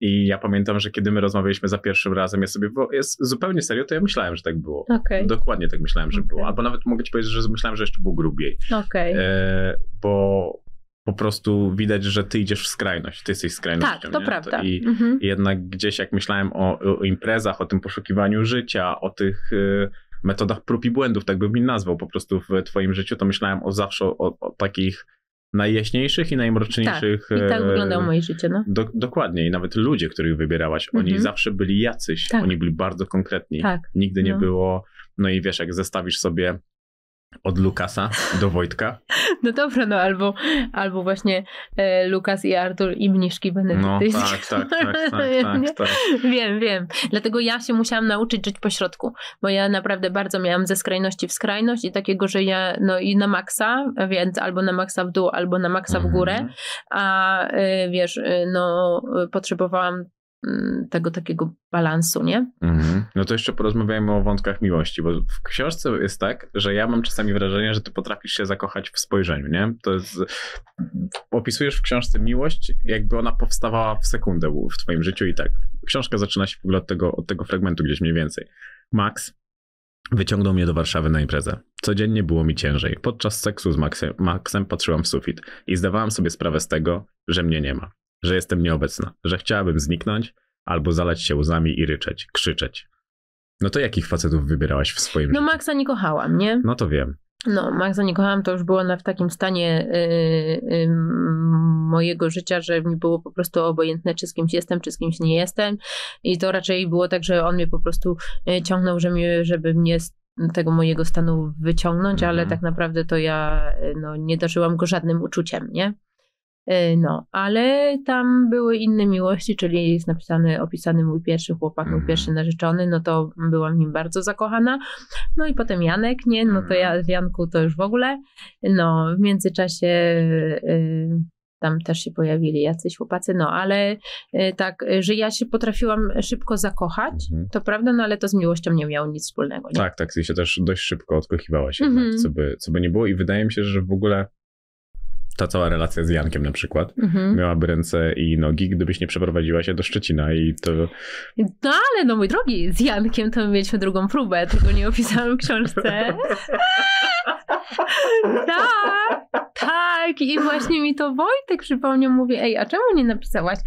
I ja pamiętam, że kiedy my rozmawialiśmy za pierwszym razem, ja sobie, wo- jest zupełnie serio, to ja myślałem, że tak było. Okej, Dokładnie tak myślałem, że Okej. było. Albo nawet mogę ci powiedzieć, że myślałem, że jeszcze było grubiej. okej. E, bo po prostu widać, że ty idziesz w skrajność. Ty jesteś skrajnością. Tak, to nie? prawda. I, Mhm. jednak gdzieś jak myślałem o, o imprezach, o tym poszukiwaniu życia, o tych y, metodach prób i błędów, tak bym je nazwał po prostu w twoim życiu, to myślałem o zawsze o, o takich najjaśniejszych i najmroczniejszych. I tak e, wyglądało moje życie, no. Do, dokładnie. I nawet ludzie, których wybierałaś, oni Mhm. zawsze byli jacyś. Tak. Oni byli bardzo konkretni. Tak. Nigdy nie No. było. No i wiesz, jak zestawisz sobie od Lukasa do Wojtka, No dobra, no albo, albo właśnie e, Lukas i Artur i mniszki no benedyktyńskie. tak, tak, tak, tak, tak, tak. Wiem, wiem. Dlatego ja się musiałam nauczyć żyć po środku, bo ja naprawdę bardzo miałam ze skrajności w skrajność i takiego, że ja no i na maksa, więc albo na maksa w dół, albo na maksa w górę, Mhm. a y, wiesz, y, no potrzebowałam tego takiego balansu, nie? Mhm. No to jeszcze porozmawiajmy o wątkach miłości, bo w książce jest tak, że ja mam czasami wrażenie, że ty potrafisz się zakochać w spojrzeniu, nie? To jest, opisujesz w książce miłość, jakby ona powstawała w sekundę w twoim życiu i tak. Książka zaczyna się w ogóle od tego, od tego fragmentu gdzieś mniej więcej. Max wyciągnął mnie do Warszawy na imprezę. Codziennie było mi ciężej. Podczas seksu z Maxem, Maxem patrzyłam w sufit i zdawałam sobie sprawę z tego, że mnie nie ma, że jestem nieobecna, że chciałabym zniknąć, albo zalać się łzami i ryczeć, krzyczeć. No to jakich facetów wybierałaś w swoim No życiu? Maxa nie kochałam, nie? No to wiem. No, Maxa nie kochałam, to już było na, w takim stanie y, y, mojego życia, że mi było po prostu obojętne, czy z kimś jestem, czy z kimś nie jestem. I to raczej było tak, że on mnie po prostu y, ciągnął, że mnie, żeby mnie z tego mojego stanu wyciągnąć, ale Mhm. tak naprawdę to ja y, no, nie darzyłam go żadnym uczuciem, nie? E, no, ale tam były inne miłości, czyli jest napisany, opisany mój pierwszy chłopak, mój Mhm. pierwszy narzeczony, no to byłam nim bardzo zakochana. No i potem Janek, nie? No to ja w Janku to już w ogóle. No, w międzyczasie y, tam też się pojawili jacyś chłopacy, no ale y, tak, że ja się potrafiłam szybko zakochać, Mhm. to prawda, no ale to z miłością nie miało nic wspólnego, nie? Tak, tak, ty się też dość szybko odkochiwałaś Mhm. jednak, co, by, co by nie było i wydaje mi się, że w ogóle ta cała relacja z Jankiem na przykład Mhm. miałaby ręce i nogi, gdybyś nie przeprowadziła się do Szczecina i to... No ale no mój drogi, z Jankiem to mieliśmy drugą próbę, tylko nie opisałam w książce. tak, tak. I właśnie mi to Wojtek przypomniał, mówi, ej, a czemu nie napisałaś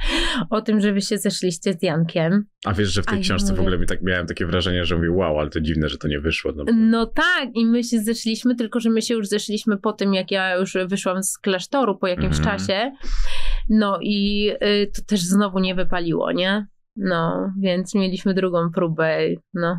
o tym, że wy się zeszliście z Jankiem? A wiesz, że w tej A ja książce w mówię- ogóle mi tak, miałem takie wrażenie, że mówię, wow, ale to dziwne, że to nie wyszło. No, bo- No tak, i my się zeszliśmy, tylko że my się już zeszliśmy po tym, jak ja już wyszłam z klasztoru po jakimś Mhm. czasie. No i y, to też znowu nie wypaliło, nie? No, więc mieliśmy drugą próbę, no.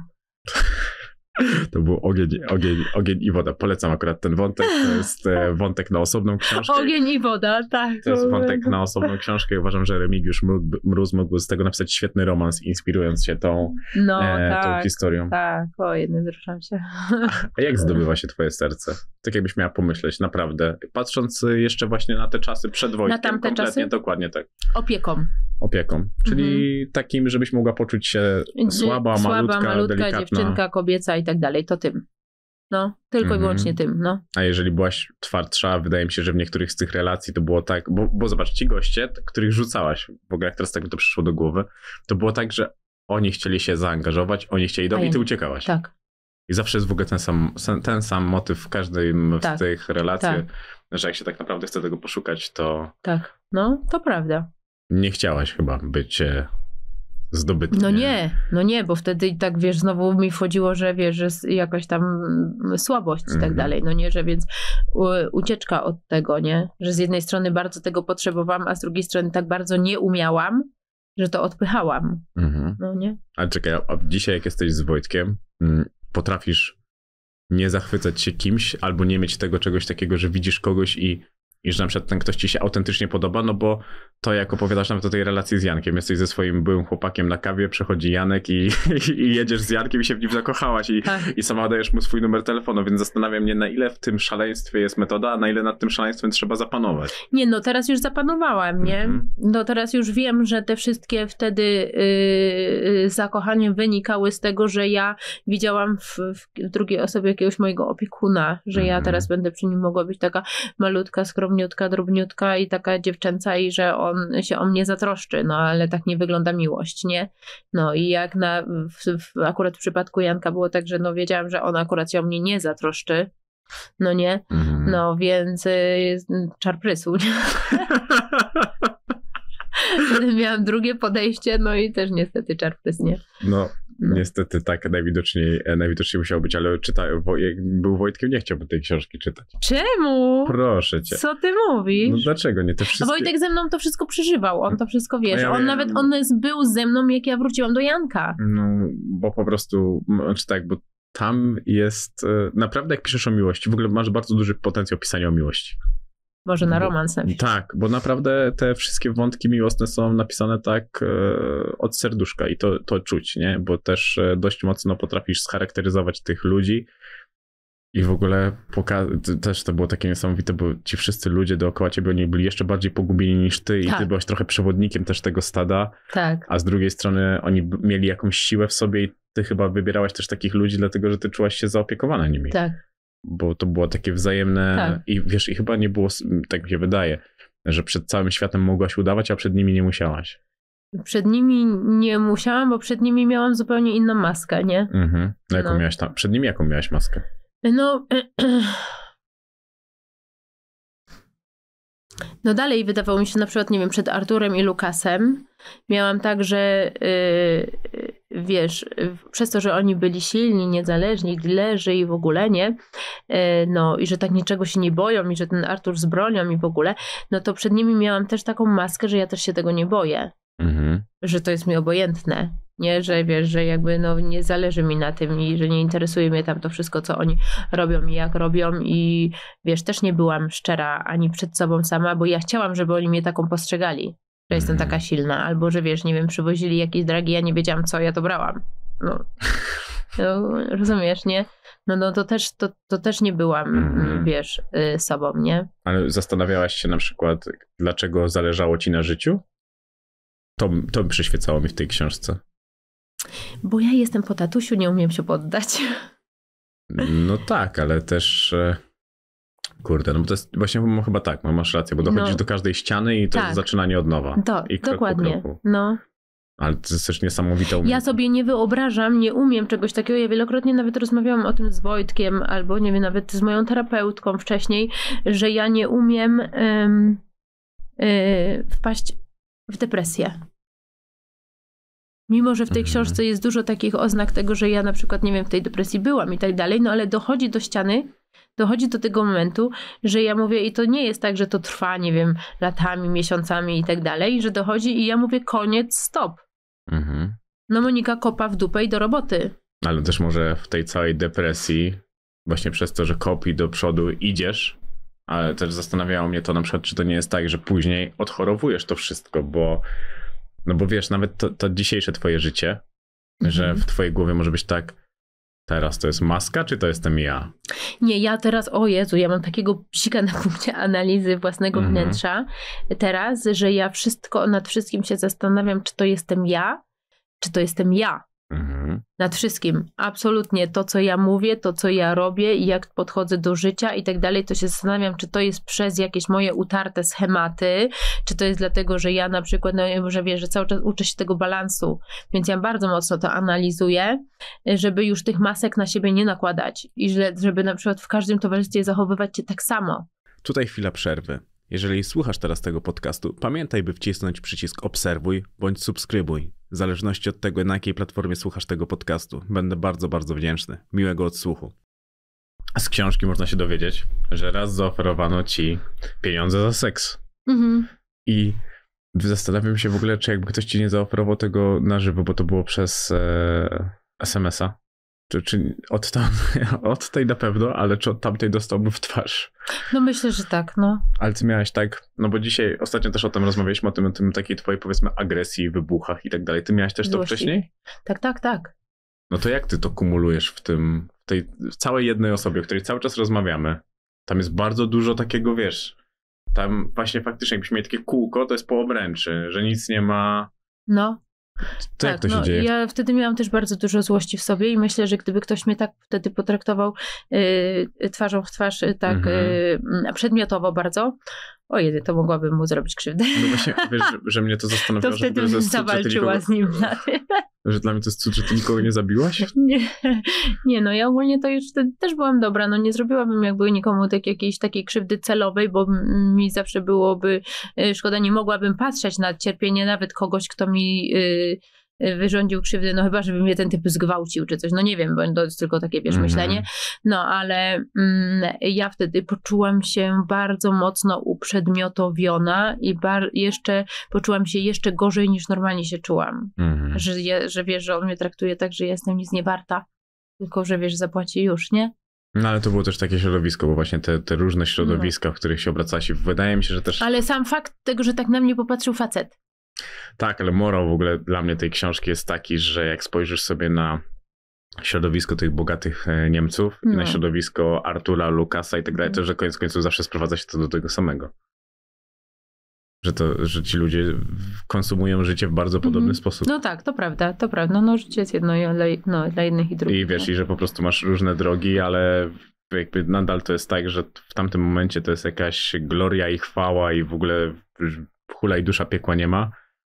To był ogień, ogień, ogień i woda. Polecam akurat ten wątek. To jest e, wątek na osobną książkę. Ogień i woda, tak. To jest wątek na osobną książkę i uważam, że Remigiusz Mró- Mróz mógł z tego napisać świetny romans, inspirując się tą, No, e, tą tak. historią. Tak, o jednym wzruszam się. A jak zdobywa się twoje serce? Tak jakbyś miała pomyśleć, naprawdę. Patrząc jeszcze właśnie na te czasy przed Wojtkiem. tamte kompletnie, czasy? Dokładnie tak. Opieką. Opieką. Czyli takim, żebyś mogła poczuć się słaba, malutka, malutka delikatna. dziewczynka, kobieca i tak dalej, to tym. No, tylko Mhm. i wyłącznie tym, no. A jeżeli byłaś twardsza, wydaje mi się, że w niektórych z tych relacji to było tak, bo, bo zobacz, ci goście, których rzucałaś, w ogóle jak teraz tak mi to przyszło do głowy, to było tak, że oni chcieli się zaangażować, oni chcieli do A i ty uciekałaś. Tak, I zawsze jest w ogóle ten sam, ten sam motyw w każdej z Tak, tych relacji, tak. że jak się tak naprawdę chce tego poszukać, to tak. No, to prawda. Nie chciałaś chyba być e, zdobytą. No nie, no nie, bo wtedy i tak, wiesz, znowu mi wchodziło, że wiesz, że jakaś tam mm, słabość i tak Mhm. dalej, no nie, że więc ucieczka od tego, nie, że z jednej strony bardzo tego potrzebowałam, a z drugiej strony tak bardzo nie umiałam, że to odpychałam, Mhm. no nie. Ale czekaj, a dzisiaj jak jesteś z Wojtkiem, mm, potrafisz nie zachwycać się kimś albo nie mieć tego czegoś takiego, że widzisz kogoś i, i że na przykład ten ktoś ci się autentycznie podoba, no bo to jak opowiadasz nawet o tej relacji z Jankiem, jesteś ze swoim byłym chłopakiem na kawie, przychodzi Janek i, i jedziesz z Jankiem i się w nim zakochałaś i, Tak. i sama dajesz mu swój numer telefonu, więc zastanawiam mnie na ile w tym szaleństwie jest metoda, a na ile nad tym szaleństwem trzeba zapanować. Nie, no teraz już zapanowałam, nie? Mhm. No teraz już wiem, że te wszystkie wtedy yy, zakochanie wynikały z tego, że ja widziałam w, w drugiej osobie jakiegoś mojego opiekuna, że ja Mhm. teraz będę przy nim mogła być taka malutka, skromniutka, drobniutka i taka dziewczęca i że on się o mnie zatroszczy, no ale tak nie wygląda miłość, nie? No i jak na, w, w, akurat w przypadku Janka było tak, że no wiedziałam, że on akurat się o mnie nie zatroszczy, no nie? Mhm. No więc y, czar prysł, nie? Miałam drugie podejście, no i też niestety czar prysnie. No, No. niestety tak najwidoczniej, e, najwidoczniej musiało być, ale czyta, jak był Wojtkiem, nie chciałbym tej książki czytać. Czemu? Proszę cię. Co ty No mówisz? dlaczego nie? Te A wszystkie... Wojtek ze mną to wszystko przeżywał, on to wszystko wiesz. ja on wiem. nawet, on jest- był ze mną, jak ja wróciłam do Janka. No, bo po prostu, m, znaczy tak, bo tam jest, e, naprawdę jak piszesz o miłości, w ogóle masz bardzo duży potencjał pisania o miłości. Może na romans. Tak, bo naprawdę te wszystkie wątki miłosne są napisane tak e, od serduszka i to, to czuć, nie? Bo też e, dość mocno potrafisz scharakteryzować tych ludzi i w ogóle poka- też to było takie niesamowite, bo ci wszyscy ludzie dookoła ciebie, oni byli jeszcze bardziej pogubieni niż ty i Tak. ty byłaś trochę przewodnikiem też tego stada, Tak. a z drugiej strony oni mieli jakąś siłę w sobie i ty chyba wybierałaś też takich ludzi, dlatego że ty czułaś się zaopiekowana nimi Tak. Bo to było takie wzajemne Tak. i wiesz, i chyba nie było, tak mi się wydaje, że przed całym światem mogłaś udawać, a przed nimi nie musiałaś. Przed nimi nie musiałam, bo przed nimi miałam zupełnie inną maskę, nie? Mhm. No, jaką No. miałaś tam, przed nimi jaką miałaś maskę? No. No dalej wydawało mi się na przykład, nie wiem, przed Arturem i Lukasem miałam tak, że yy, wiesz, przez to, że oni byli silni, niezależni, dilerzy i w ogóle, nie? Yy, no i że tak niczego się nie boją i że ten Artur z bronią i w ogóle, no to przed nimi miałam też taką maskę, że ja też się tego nie boję Mhm. że to jest mi obojętne, nie, że wiesz, że jakby no nie zależy mi na tym i że nie interesuje mnie tam to wszystko, co oni robią i jak robią i wiesz, też nie byłam szczera ani przed sobą sama, bo ja chciałam, żeby oni mnie taką postrzegali, że jestem taka silna, albo że wiesz, nie wiem, przywozili jakieś dragi, ja nie wiedziałam co, ja to brałam. No, no rozumiesz, nie? No, no to też, to, to też nie byłam, Mhm. wiesz, y, sobą, nie? Ale zastanawiałaś się na przykład, dlaczego zależało ci na życiu? To, to przyświecało mi w tej książce. Bo ja jestem po tatusiu, nie umiem się poddać. No tak, ale też. e, Kurde, no bo to jest właśnie no chyba tak, no masz rację, bo dochodzisz No. do każdej ściany i to Tak. jest zaczynanie od nowa. To, I krok dokładnie. Po kroku. No. Ale to jest też niesamowita Ja sobie nie wyobrażam, nie umiem czegoś takiego. Ja wielokrotnie nawet rozmawiałam o tym z Wojtkiem, albo nie wiem, nawet z moją terapeutką wcześniej, że ja nie umiem em, y, wpaść w depresję. Mimo, że w tej Mhm. książce jest dużo takich oznak tego, że ja na przykład, nie wiem, w tej depresji byłam i tak dalej, no ale dochodzi do ściany, dochodzi do tego momentu, że ja mówię, i to nie jest tak, że to trwa, nie wiem, latami, miesiącami i tak dalej, że dochodzi i ja mówię, koniec, stop. Mhm. No Monika kopa w dupę i do roboty. Ale też może w tej całej depresji, właśnie przez to, że kopi do przodu idziesz, ale też zastanawiało mnie to na przykład, czy to nie jest tak, że później odchorowujesz to wszystko, bo no bo wiesz, nawet to, to dzisiejsze twoje życie, że Mhm. w twojej głowie może być tak, teraz to jest maska, czy to jestem ja? Nie, ja teraz, o Jezu, ja mam takiego psika na punkcie analizy własnego Mhm. wnętrza teraz, że ja wszystko, nad wszystkim się zastanawiam, czy to jestem ja, czy to jestem ja. Mhm. Nad wszystkim. Absolutnie. To, co ja mówię, to, co ja robię i jak podchodzę do życia i tak dalej, to się zastanawiam, czy to jest przez jakieś moje utarte schematy, czy to jest dlatego, że ja na przykład, no, że wiesz, że cały czas uczę się tego balansu, więc ja bardzo mocno to analizuję, żeby już tych masek na siebie nie nakładać i że, żeby na przykład w każdym towarzystwie zachowywać się tak samo. Tutaj chwila przerwy. Jeżeli słuchasz teraz tego podcastu, pamiętaj, by wcisnąć przycisk obserwuj bądź subskrybuj. W zależności od tego, na jakiej platformie słuchasz tego podcastu. Będę bardzo, bardzo wdzięczny. Miłego odsłuchu. Z książki można się dowiedzieć, że raz zaoferowano ci pieniądze za seks. Mhm. I zastanawiam się w ogóle, czy jakby ktoś ci nie zaoferował tego na żywo, bo to było przez e, SMS-a. Czy, czy od, tam, od tej na pewno, ale czy od tamtej dostałby w twarz? No myślę, że tak, no. Ale ty miałeś tak, no bo dzisiaj ostatnio też o tym rozmawialiśmy, o tym, o tym takiej twojej powiedzmy agresji, wybuchach i tak dalej. Ty miałeś też to Złości. wcześniej? Tak, tak, tak. No to jak ty to kumulujesz w tym, w tej w całej jednej osobie, o której cały czas rozmawiamy? Tam jest bardzo dużo takiego, wiesz, tam właśnie faktycznie jakbyśmy mieli takie kółko, to jest po obręczy, że nic nie ma... No, To się no, dzieje? Ja wtedy miałam też bardzo dużo złości w sobie i myślę, że gdyby ktoś mnie tak wtedy potraktował y, twarzą w twarz, y, tak Mhm. y, przedmiotowo bardzo, o jedy, to mogłabym mu zrobić krzywdę. No właśnie, wiesz, że, że mnie to zastanawiało, To wtedy że, zawalczyła z nim na że dla mnie to jest cud, że ty nikogo nie zabiłaś? Nie, nie, no ja ogólnie to już wtedy też byłam dobra, no nie zrobiłabym jakby nikomu tak, jakiejś takiej krzywdy celowej, bo mi zawsze byłoby y, szkoda, nie mogłabym patrzeć na cierpienie nawet kogoś, kto mi y, y, wyrządził krzywdę, no chyba, żeby mnie ten typ zgwałcił czy coś, no nie wiem, bo to jest tylko takie, wiesz, Mhm. myślenie, no ale mm, ja wtedy poczułam się bardzo mocno uprzedmiotowiona i jeszcze poczułam się jeszcze gorzej niż normalnie się czułam Mhm. że, że wiesz, że on mnie traktuje tak, że ja jestem nic nie warta, tylko że wiesz, zapłaci już, nie? No ale to było też takie środowisko, bo właśnie te, te różne środowiska, w których się obracałaś wydaje mi się, że też... Ale sam fakt tego, że tak na mnie popatrzył facet. Tak, ale morał w ogóle dla mnie tej książki jest taki, że jak spojrzysz sobie na środowisko tych bogatych e, Niemców i No. na środowisko Artura, Lukasa i tak dalej, to że koniec końców zawsze sprowadza się to do tego samego. Że, to, że ci ludzie konsumują życie w bardzo podobny Mhm. sposób. No tak, to prawda, to prawda. No życie jest jedno i dla, no, dla jednych i drugich. I wiesz, i że po prostu masz różne drogi, ale jakby nadal to jest tak, że w tamtym momencie to jest jakaś gloria i chwała i w ogóle hula i dusza piekła nie ma,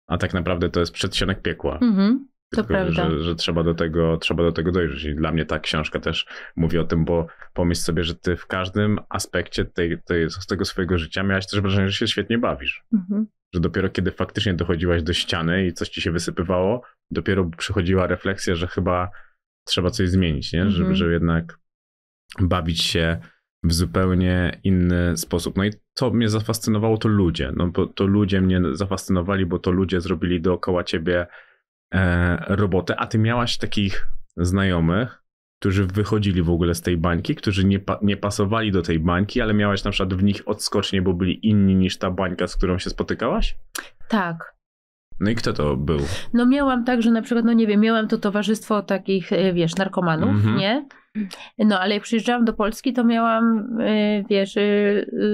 a tak naprawdę to jest przedsionek piekła. Mhm, to prawda. że, że trzeba, do tego, trzeba do tego dojrzeć. I dla mnie ta książka też mówi o tym, bo pomyśl sobie, że ty w każdym aspekcie tej, tej, z tego swojego życia miałaś też wrażenie, że się świetnie bawisz. Mhm. Że dopiero kiedy faktycznie dochodziłaś do ściany i coś ci się wysypywało, dopiero przychodziła refleksja, że chyba trzeba coś zmienić, nie? Mhm. Żeby, żeby jednak bawić się w zupełnie inny sposób. No i co mnie zafascynowało, to ludzie. No bo to ludzie mnie zafascynowali, bo to ludzie zrobili dookoła ciebie e, robotę, a ty miałaś takich znajomych, którzy wychodzili w ogóle z tej bańki, którzy nie, pa nie pasowali do tej bańki, ale miałaś na przykład w nich odskocznie, bo byli inni niż ta bańka, z którą się spotykałaś? Tak. No i kto to był? No miałam tak, że na przykład, no nie wiem, miałam to towarzystwo takich, e, wiesz, narkomanów, Mhm. nie? No ale jak przyjeżdżałam do Polski, to miałam, e, wiesz, e,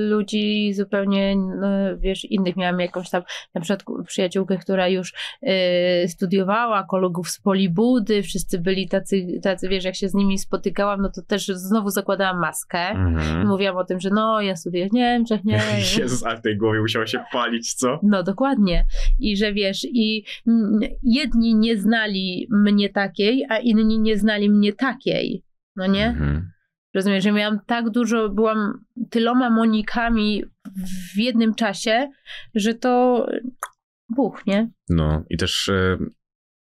ludzi zupełnie, no, wiesz, innych. Miałam jakąś tam, na przykład przyjaciółkę, która już e, studiowała, kolegów z Polibudy, wszyscy byli tacy, tacy, wiesz, jak się z nimi spotykałam, no to też znowu zakładałam maskę. Mhm. Mówiłam o tym, że no, ja studiuję w Niemczech, nie? Jezus, a w tej głowie musiała się palić, co? No dokładnie. I że wiesz, i jedni nie znali mnie takiej, a inni nie znali mnie takiej. No nie? Mhm. Rozumiesz, że miałam tak dużo, byłam tyloma Monikami w jednym czasie, że to buch, nie? No i też e,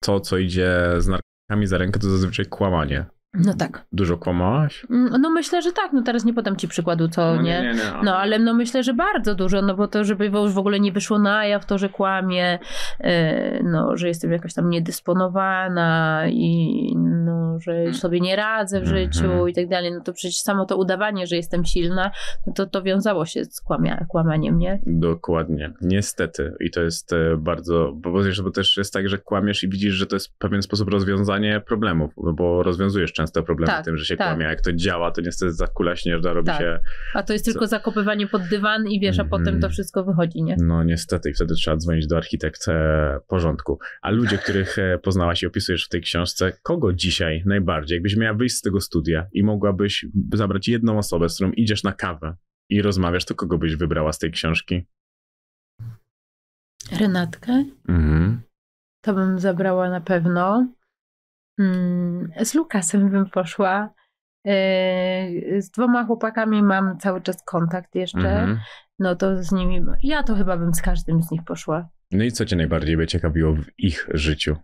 to, co idzie z narkotykami za rękę, to zazwyczaj kłamanie. No tak. Dużo kłamałaś? Mm, No myślę, że tak. No teraz nie podam ci przykładu, co No nie. No, ale no myślę, że bardzo dużo, no bo to, żeby już w ogóle nie wyszło na jaw to, że kłamie, e, no, że jestem jakoś tam niedysponowana i no, że sobie nie radzę w Mhm. życiu i tak dalej, no to przecież samo to udawanie, że jestem silna, no to to wiązało się z kłamia, kłamaniem, nie? Dokładnie. Niestety. I to jest e, bardzo, bo, bo też jest tak, że kłamiesz i widzisz, że to jest pewien sposób rozwiązanie problemów, no bo rozwiązujesz często problemy Tak, tym, że się tak. kłamie. Jak to działa, to niestety za kula śnieżna robi Tak. się, A to jest Co? tylko zakopywanie pod dywan i wiesz, a Mhm. potem to wszystko wychodzi, nie? no niestety, i wtedy trzeba dzwonić do architekta e, porządku. A ludzie, których e, poznałaś i opisujesz w tej książce, kogo dzisiaj najbardziej, jakbyś miała wyjść z tego studia i mogłabyś zabrać jedną osobę, z którą idziesz na kawę i rozmawiasz, to kogo byś wybrała z tej książki? Renatkę? Mhm. to bym zabrała na pewno. Mm, Z Lukasem bym poszła. Yy, Z dwoma chłopakami mam cały czas kontakt jeszcze. Mhm. No to z nimi. Ja to chyba bym z każdym z nich poszła. No i co cię najbardziej by ciekawiło w ich życiu?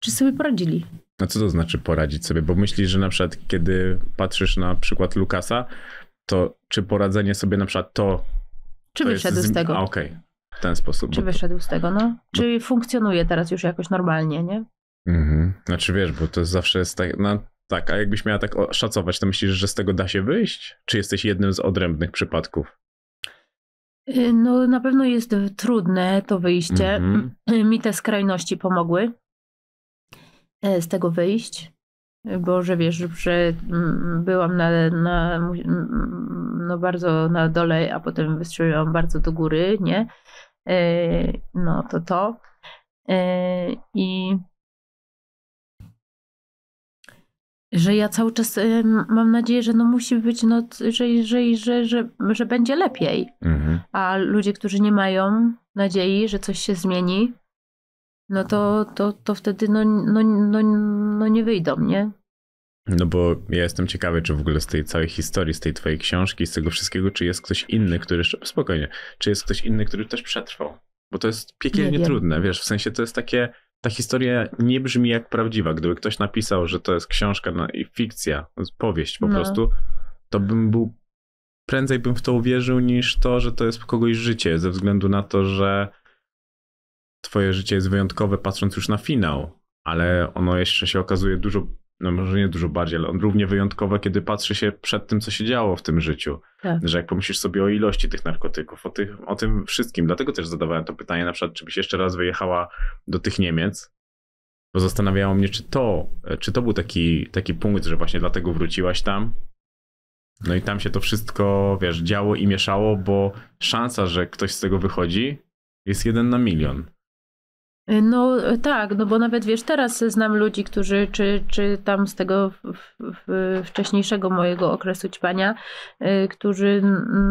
Czy sobie poradzili? No co to znaczy poradzić sobie? Bo myślisz, że na przykład kiedy patrzysz na przykład Lukasa, to czy poradzenie sobie na przykład to... Czy to wyszedł z A, tego? Okej, w ten sposób. Czy bo to- wyszedł z tego, no? Czy funkcjonuje teraz już jakoś normalnie, nie? Mhm. Znaczy wiesz, bo to zawsze jest tak, no tak, a jakbyś miała tak szacować, to myślisz, że z tego da się wyjść? Czy jesteś jednym z odrębnych przypadków? Yy, No na pewno jest trudne to wyjście. Mhm. Mi te skrajności pomogły e, z tego wyjść, bo że wiesz, że mm, byłam na, na mm, no bardzo na dole, a potem wystrzeliłam bardzo do góry, nie? E, No to to. E, I że ja cały czas e, mam nadzieję, że no musi być, no, że, że, że, że, że będzie lepiej. Mhm. A ludzie, którzy nie mają nadziei, że coś się zmieni, no to, to, to wtedy no, no, no, no nie wyjdą, nie? No bo ja jestem ciekawy, czy w ogóle z tej całej historii, z tej twojej książki, z tego wszystkiego, czy jest ktoś inny, który jeszcze, spokojnie, czy jest ktoś inny, który też przetrwał? Bo to jest piekielnie Nie wiem. trudne, wiesz, w sensie to jest takie, ta historia nie brzmi jak prawdziwa. Gdyby ktoś napisał, że to jest książka no, i fikcja, powieść po No. prostu, to bym był, prędzej bym w to uwierzył niż to, że to jest kogoś życie, ze względu na to, że twoje życie jest wyjątkowe patrząc już na finał, ale ono jeszcze się okazuje dużo, no może nie dużo bardziej, ale on równie wyjątkowe, kiedy patrzy się przed tym, co się działo w tym życiu. Tak. Że jak pomyślisz sobie o ilości tych narkotyków, o, tych, o tym wszystkim, dlatego też zadawałem to pytanie, na przykład, czy byś jeszcze raz wyjechała do tych Niemiec, bo zastanawiało mnie, czy to, czy to był taki, taki punkt, że właśnie dlatego wróciłaś tam. No i tam się to wszystko, wiesz, działo i mieszało, bo szansa, że ktoś z tego wychodzi, jest jeden na milion. No tak, no bo nawet wiesz, teraz znam ludzi, którzy, czy, czy tam z tego wcześniejszego mojego okresu ćpania, y, którzy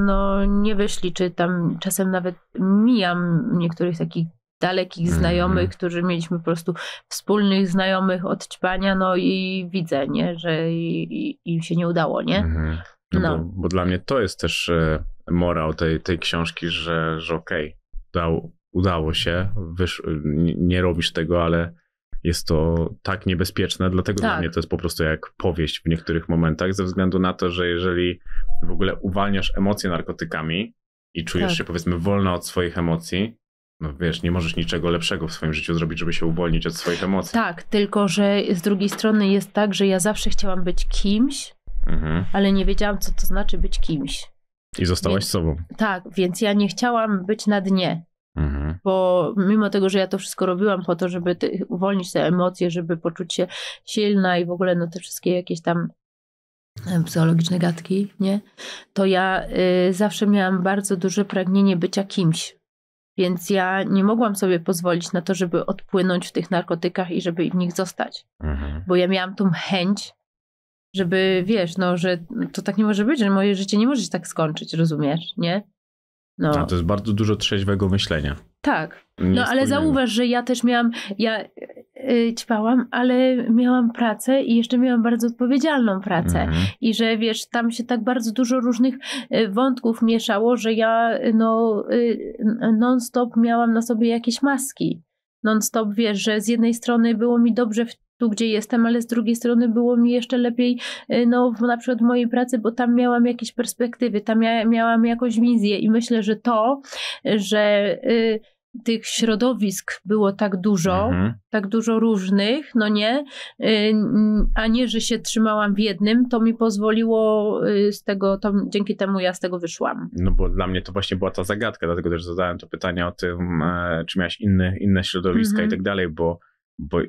no nie wyszli, czy tam czasem nawet mijam niektórych takich dalekich Mhm. znajomych, którzy mieliśmy po prostu wspólnych znajomych od ćpania, no i widzę, nie, że im się nie udało, nie? No, No. Bo, bo dla mnie to jest też e, morał tej, tej książki, że, że okej, dał, udało się, wysz, nie, robisz tego, ale jest to tak niebezpieczne, dlatego dla Tak. mnie to jest po prostu jak powieść w niektórych momentach, ze względu na to, że jeżeli w ogóle uwalniasz emocje narkotykami i czujesz Tak. się powiedzmy wolna od swoich emocji, no wiesz, nie możesz niczego lepszego w swoim życiu zrobić, żeby się uwolnić od swoich emocji. Tak, tylko że z drugiej strony jest tak, że ja zawsze chciałam być kimś, Mhm. ale nie wiedziałam, co to znaczy być kimś. I zostałaś Więc- sobą. Tak, więc ja nie chciałam być na dnie, Mhm. bo mimo tego, że ja to wszystko robiłam po to, żeby uwolnić te emocje, żeby poczuć się silna i w ogóle no te wszystkie jakieś tam psychologiczne gadki, nie? To ja y, zawsze miałam bardzo duże pragnienie bycia kimś. Więc ja nie mogłam sobie pozwolić na to, żeby odpłynąć w tych narkotykach i żeby w nich zostać. Mhm. Bo ja miałam tą chęć, żeby, wiesz, no, że to tak nie może być, że moje życie nie może się tak skończyć, rozumiesz, nie? No, A to jest bardzo dużo trzeźwego myślenia. tak. Nie No, ale zauważ, że ja też miałam, ja y, ćpałam, ale miałam pracę i jeszcze miałam bardzo odpowiedzialną pracę. Mhm. I że wiesz, tam się tak bardzo dużo różnych y, wątków mieszało, że ja no y, non-stop miałam na sobie jakieś maski. Non-stop wiesz, że z jednej strony było mi dobrze w tu, gdzie jestem, ale z drugiej strony było mi jeszcze lepiej, y, no na przykład w mojej pracy, bo tam miałam jakieś perspektywy, tam mia, miałam jakąś wizję i myślę, że to, że y, tych środowisk było tak dużo, Mhm. tak dużo różnych, no nie, y, a nie, że się trzymałam w jednym, to mi pozwoliło y, z tego, to dzięki temu ja z tego wyszłam. No bo dla mnie to właśnie była ta zagadka, dlatego też zadałem to pytanie o tym, e, czy miałeś inne, inne środowiska Mhm. i tak dalej, bo, bo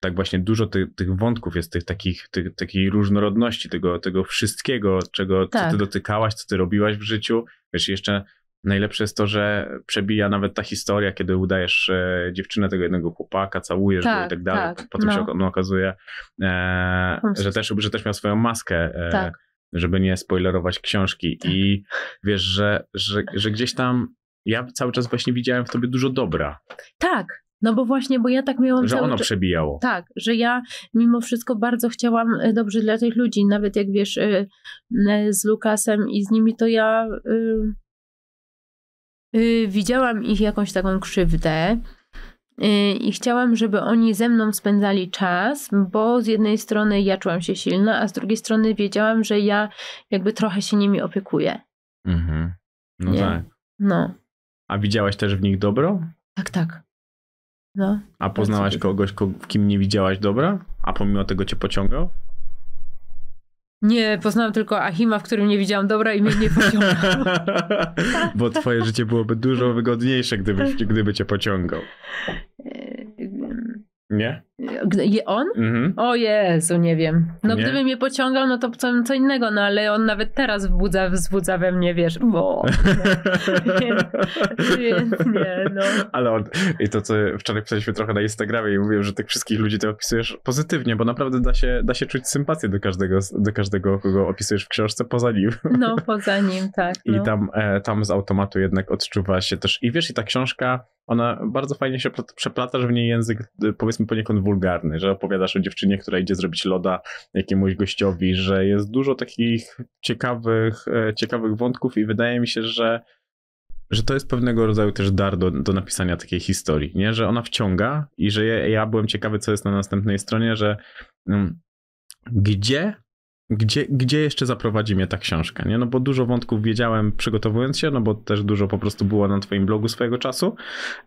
tak właśnie dużo ty, tych wątków jest, tych takich, tych, takiej różnorodności, tego, tego wszystkiego, czego co Tak. ty dotykałaś, co ty robiłaś w życiu. Wiesz, jeszcze najlepsze jest to, że przebija nawet ta historia, kiedy udajesz e, dziewczynę tego jednego chłopaka, całujesz go i Tak, tak dalej. tak, Potem się no. ok- no, okazuje, e, że, też, że też miał swoją maskę. E, Tak. żeby nie spoilerować książki. Tak. I wiesz, że, że, że gdzieś tam ja cały czas właśnie widziałem w tobie dużo dobra, Tak, no bo właśnie, bo ja tak miałam że ono czas- przebijało. Tak, że ja mimo wszystko bardzo chciałam e, dobrze dla tych ludzi, nawet jak wiesz, e, e, z Lukasem i z nimi, to ja widziałam ich jakąś taką krzywdę i chciałam, żeby oni ze mną spędzali czas, bo z jednej strony ja czułam się silna, a z drugiej strony wiedziałam, że ja jakby trochę się nimi opiekuję. Mhm. No Nie. tak. No, A widziałaś też w nich dobro? tak, tak. No. A poznałaś kogoś, ko- w kim nie widziałaś dobra? A pomimo tego cię pociągał? Nie, poznałam tylko Achima, w którym nie widziałam dobra i mnie nie pociągnął. Bo twoje życie byłoby dużo wygodniejsze, gdyby, gdyby cię pociągał. Nie? Je on? Mhm. O Jezu, nie wiem. No Nie? gdyby mnie pociągał, no to co, co innego, no ale on nawet teraz wzbudza, wzbudza we mnie, wiesz, bo... Więc, więc nie, no. Ale on, i to co wczoraj pisaliśmy trochę na Instagramie i mówiłem, że tych wszystkich ludzi ty opisujesz pozytywnie, bo naprawdę da się, da się czuć sympatię do każdego, do każdego, kogo opisujesz w książce poza nim. No, poza nim, tak. I No. tam, e, tam z automatu jednak odczuwa się też. I wiesz, i ta książka, ona bardzo fajnie się plat- przeplata, że w niej język, e, powiedzmy, poniekąd wulgarny, że opowiadasz o dziewczynie, która idzie zrobić loda jakiemuś gościowi, że jest dużo takich ciekawych, e, ciekawych wątków i wydaje mi się, że że to jest pewnego rodzaju też dar do, do napisania takiej historii, nie? Że ona wciąga i że ja, ja byłem ciekawy, co jest na następnej stronie, że mm, gdzie, gdzie, gdzie jeszcze zaprowadzi mnie ta książka, nie? No bo dużo wątków wiedziałem przygotowując się, no bo też dużo po prostu było na twoim blogu swojego czasu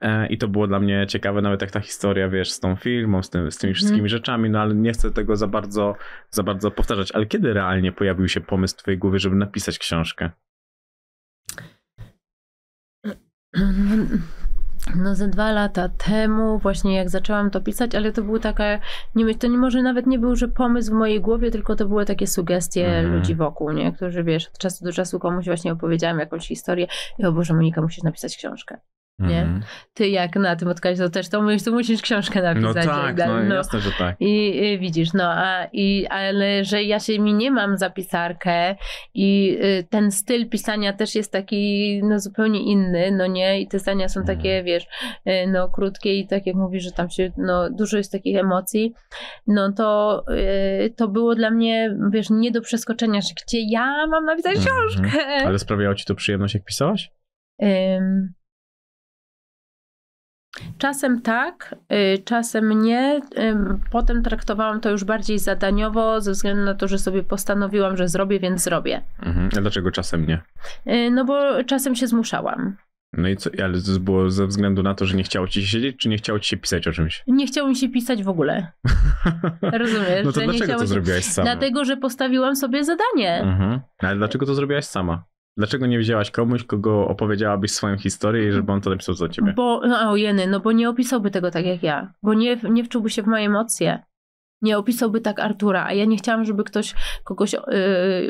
e, i to było dla mnie ciekawe, nawet jak ta historia, wiesz, z tą filmą, z, tym, z tymi wszystkimi rzeczami, no ale nie chcę tego za bardzo, za bardzo powtarzać. Ale kiedy realnie pojawił się pomysł w twojej głowie, żeby napisać książkę? No ze dwa lata temu właśnie jak zaczęłam to pisać, ale to był taka, nie myśl, to nie może nawet nie był, że pomysł w mojej głowie, tylko to były takie sugestie Mhm. ludzi wokół, nie? Którzy wiesz, od czasu do czasu komuś właśnie opowiedziałam jakąś historię i o Boże Monika, musisz napisać książkę. Nie? Mhm. Ty jak na tym odkać to też, to musisz, to musisz książkę No napisać. tak, tak, no, jasne, że tak. I, i widzisz, no, a, i, ale że ja się mi nie mam za pisarkę i y, ten styl pisania też jest taki no, zupełnie inny, no nie, i te zdania są Mhm. takie, wiesz, y, no krótkie i tak jak mówisz, że tam się, no dużo jest takich emocji, no to y, to było dla mnie, wiesz, nie do przeskoczenia, że gdzie ja mam napisać Mhm. książkę. Ale sprawiało ci to przyjemność, jak pisałaś? Ym, Czasem tak, y, czasem nie. Potem traktowałam to już bardziej zadaniowo, ze względu na to, że sobie postanowiłam, że zrobię, więc zrobię. Mhm. A dlaczego czasem nie? Y, No bo czasem się zmuszałam. No i co, ale to było ze względu na to, że nie chciało ci się siedzieć, czy nie chciało ci się pisać o czymś? Nie chciało mi się pisać w ogóle. Rozumiesz? No to dlaczego to się- zrobiłaś sama? Dlatego, że postawiłam sobie zadanie. Mhm. Ale dlaczego to zrobiłaś sama? Dlaczego nie wzięłaś komuś, kogo opowiedziałabyś swoją historię i żeby on to napisał za ciebie? Bo, no, jeny, no bo nie opisałby tego tak jak ja. Bo nie, nie wczułby się w moje emocje. Nie opisałby tak Artura, a ja nie chciałam, żeby ktoś kogoś, yy,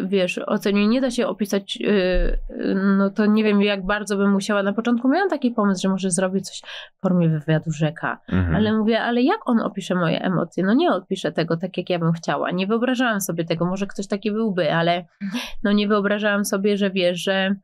wiesz, ocenił. Nie da się opisać, yy, no to nie wiem, jak bardzo bym musiała. Na początku miałam taki pomysł, że może zrobię coś w formie wywiadu rzeka. Mhm. Ale mówię, ale jak on opisze moje emocje? No nie odpisze tego tak, jak ja bym chciała. Nie wyobrażałam sobie tego, może ktoś taki byłby, ale no nie wyobrażałam sobie, że wiesz, że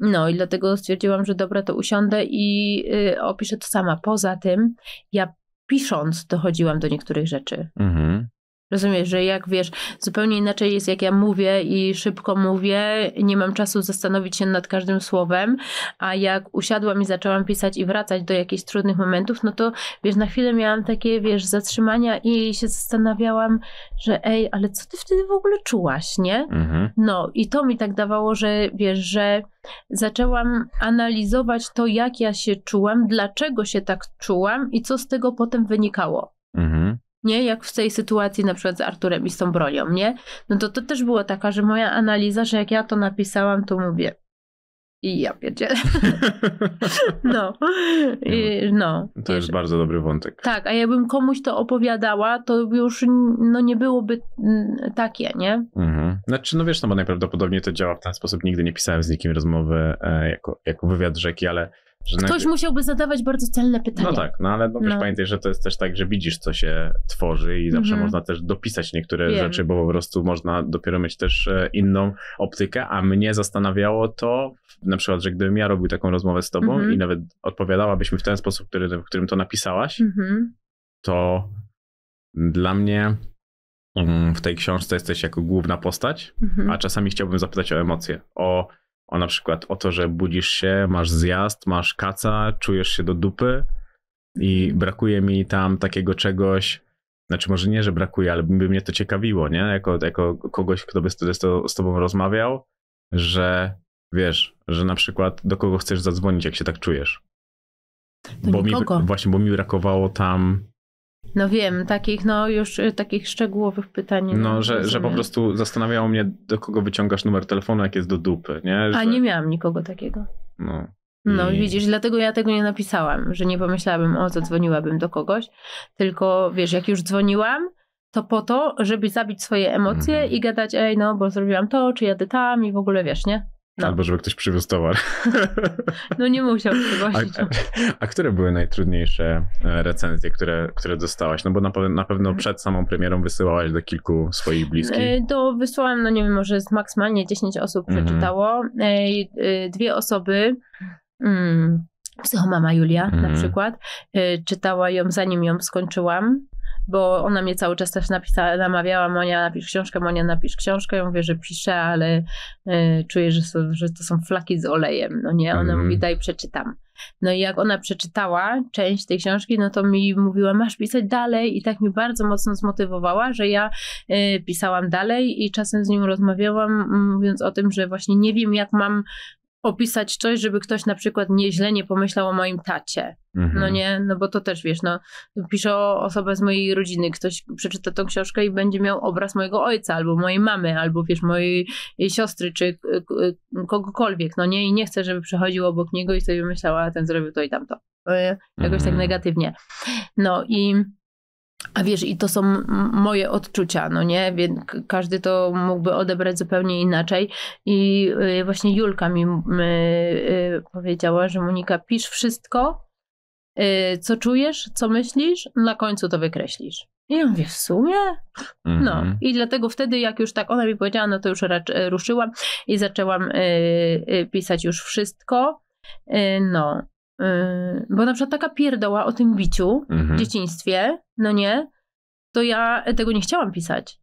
no i dlatego stwierdziłam, że dobra, to usiądę i y, opiszę to sama. Poza tym, ja pisząc dochodziłam do niektórych rzeczy. Mhm. Rozumiesz, że jak wiesz, zupełnie inaczej jest jak ja mówię i szybko mówię, nie mam czasu zastanowić się nad każdym słowem, a jak usiadłam i zaczęłam pisać i wracać do jakichś trudnych momentów, no to wiesz, na chwilę miałam takie, wiesz, zatrzymania i się zastanawiałam, że ej, ale co ty wtedy w ogóle czułaś, nie? Mhm. No i to mi tak dawało, że wiesz, że zaczęłam analizować to, jak ja się czułam, dlaczego się tak czułam i co z tego potem wynikało Mhm. Nie? Jak w tej sytuacji na przykład z Arturem i z tą bronią, nie? No to to też było taka, że moja analiza, że jak ja to napisałam, to mówię i ja pierdzielę. No. I, no. To jest bardzo dobry wątek. Tak, a jakbym komuś to opowiadała, to już no nie byłoby mm, takie, nie? Mhm. Znaczy, no wiesz, no bo najprawdopodobniej to działa w ten sposób. Nigdy nie pisałem z nikim rozmowy e, jako, jako wywiad rzeki, ale... Że Ktoś najpierw- musiałby zadawać bardzo celne pytania. No tak, no ale no, wiesz, No. pamiętaj, że to jest też tak, że widzisz, co się tworzy i zawsze Mhm. można też dopisać niektóre Wiem. rzeczy, bo po prostu można dopiero mieć też e, inną optykę, a mnie zastanawiało to, na przykład, że gdybym ja robił taką rozmowę z tobą Mhm. i nawet odpowiadałabyś mi w ten sposób, który, w którym to napisałaś, Mhm. to dla mnie mm, w tej książce jesteś jako główna postać, Mhm. a czasami chciałbym zapytać o emocje, o, o na przykład o to, że budzisz się, masz zjazd, masz kaca, czujesz się do dupy i brakuje mi tam takiego czegoś, znaczy może nie, że brakuje, ale by mnie to ciekawiło, nie? Jako, jako kogoś, kto by z, z, z tobą rozmawiał, że wiesz, że na przykład do kogo chcesz zadzwonić, jak się tak czujesz. Do bo mi, właśnie, bo mi brakowało tam No wiem, takich no już y, takich szczegółowych pytań. No, że, że po prostu zastanawiało mnie, do kogo wyciągasz numer telefonu, jak jest do dupy, nie? Że, A nie miałam nikogo takiego. No, No I- widzisz, dlatego ja tego nie napisałam, że nie pomyślałabym, o, zadzwoniłabym do kogoś, tylko wiesz, jak już dzwoniłam, to po to, żeby zabić swoje emocje Mhm. i gadać, ej, no, bo zrobiłam to, czy jadę tam i w ogóle wiesz, nie? No, Albo żeby ktoś przywiózł towar. no nie musiał A, przywosić. a, a które były najtrudniejsze e, recenzje, które, które dostałaś? No bo na, na pewno przed samą premierą wysyłałaś do kilku swoich bliskich. E, To wysłałam, no nie wiem, może maksymalnie 10 osób Mhm. przeczytało. E, Dwie osoby, mm, psychomama Julia na Mhm. przykład, e, czytała ją zanim ją skończyłam, bo ona mnie cały czas też napisała, namawiała, Monia napisz książkę, Monia napisz książkę. Ja mówię, że piszę, ale e, czuję, że, są, że to są flaki z olejem, no nie? Ona Mhm. mówi, daj przeczytam. No i jak ona przeczytała część tej książki, no to mi mówiła, masz pisać dalej i tak mi bardzo mocno zmotywowała, że ja e, pisałam dalej i czasem z nią rozmawiałam, m, mówiąc o tym, że właśnie nie wiem, jak mam opisać coś, żeby ktoś na przykład nieźle nie pomyślał o moim tacie. Mhm. No nie, no bo to też wiesz, no pisze o osobę z mojej rodziny, ktoś przeczyta tą książkę i będzie miał obraz mojego ojca, albo mojej mamy, albo wiesz, mojej siostry, czy kogokolwiek, no nie, i nie chcę, żeby przechodził obok niego i sobie myślała, a ten zrobił to i tamto. E, Jakoś tak Mhm. negatywnie. No i a wiesz, i to są moje odczucia, no nie? Więc każdy to mógłby odebrać zupełnie inaczej. I y, właśnie Julka mi y, powiedziała, że Monika, pisz wszystko, co czujesz, co myślisz, na końcu to wykreślisz. I ja mówię, w sumie? No. Mhm. I dlatego wtedy, jak już tak ona mi powiedziała, no to już racz, ruszyłam i zaczęłam y, y, pisać już wszystko. Y, no. Y, bo na przykład taka pierdoła o tym biciu, Mhm. w dzieciństwie, no nie, to ja tego nie chciałam pisać.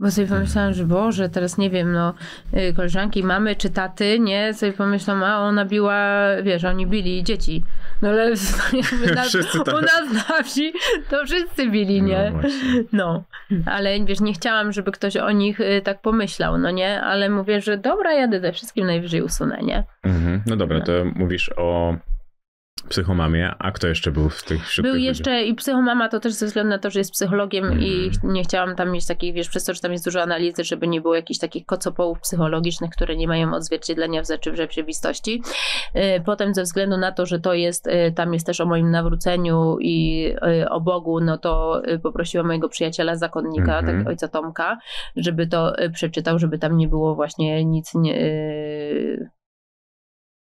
Bo sobie pomyślałam, że Boże, teraz nie wiem, no y, koleżanki, mamy czy taty, nie? Sobie pomyślałam, a ona biła, wiesz, oni bili dzieci. No ale na, tak. u nas na wsi to wszyscy bili, nie? No. No, ale wiesz, nie chciałam, żeby ktoś o nich y, tak pomyślał, no nie? Ale mówię, że dobra, jadę ze wszystkim, najwyżej usunę, nie? Mhm. No dobra, No. to mówisz o psychomamie, a kto jeszcze był w tych wśród Był tych jeszcze i psychomama, to też ze względu na to, że jest psychologiem i Mhm. nie chciałam tam mieć takich, wiesz, przez to, że tam jest dużo analizy, żeby nie było jakichś takich kocopołów psychologicznych, które nie mają odzwierciedlenia w rzeczy- w rzeczywistości. Y, Potem ze względu na to, że to jest, y, tam jest też o moim nawróceniu i y, o Bogu, no to poprosiłam mojego przyjaciela zakonnika, Mhm. tak, ojca Tomka, żeby to przeczytał, żeby tam nie było właśnie nic nie,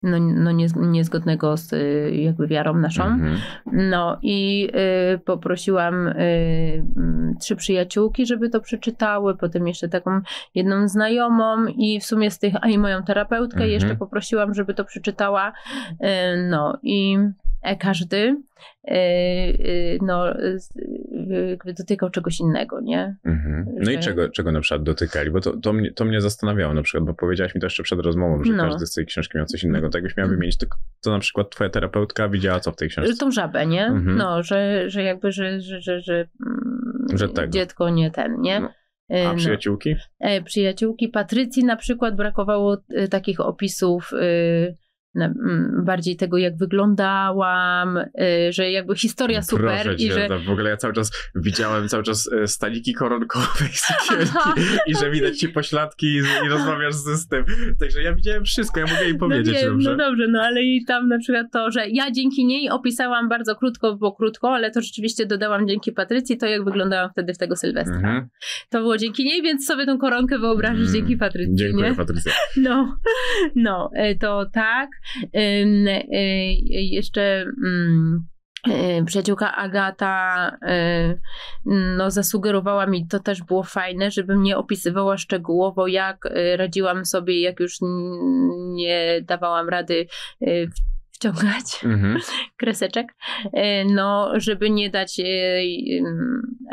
no, no nie, niezgodnego z y, jakby wiarą naszą. Mhm. No i y, poprosiłam y, mm, trzy przyjaciółki, żeby to przeczytały, potem jeszcze taką jedną znajomą i w sumie z tych, a i moją terapeutkę Mhm. jeszcze poprosiłam, żeby to przeczytała. Y, no i każdy y, y, no, y, dotykał czegoś innego, nie? Mhm. No i Że- czego, czego na przykład dotykali? Bo to, to, mnie, to mnie zastanawiało na przykład, bo powiedziałaś mi to jeszcze przed rozmową, że No. każdy z tej książki miał coś innego. Tak jakbyś miała wymienić, to, to na przykład twoja terapeutka widziała co w tej książce? Że tą żabę, nie? Mhm. No, że, że jakby, że, że, że, że, mm, Że tego. dziecko nie ten, nie? No. Y, A no. przyjaciółki? e, przyjaciółki Patrycji na przykład brakowało e, takich opisów e, m, bardziej tego, jak wyglądałam, e, że jakby historia super Proszę i że no, w ogóle ja cały czas widziałem cały czas e, staliki koronkowe i sukienki i że widać ci pośladki i, i rozmawiasz z, tym. Także ja widziałem wszystko, ja mogę jej powiedzieć no, wiem, dobrze. no dobrze, no ale i tam na przykład to, że ja dzięki niej opisałam bardzo krótko, bo krótko, ale to rzeczywiście dodałam dzięki Patrycji to, jak wyglądałam wtedy w tego Sylwestra. Mhm. To było dzięki niej, więc sobie tą koronkę wyobrazisz Mm, dzięki Patrycji, Dziękuję nie? Patrycja. No, no, e, to tak. Ym, e, Jeszcze mm, e, przyjaciółka Agata no, zasugerowała mi, to też było fajne, żebym nie opisywała szczegółowo, jak radziłam sobie, jak już nie dawałam rady w- wciągać Mhm. kreseczek, e, no, żeby nie dać, e,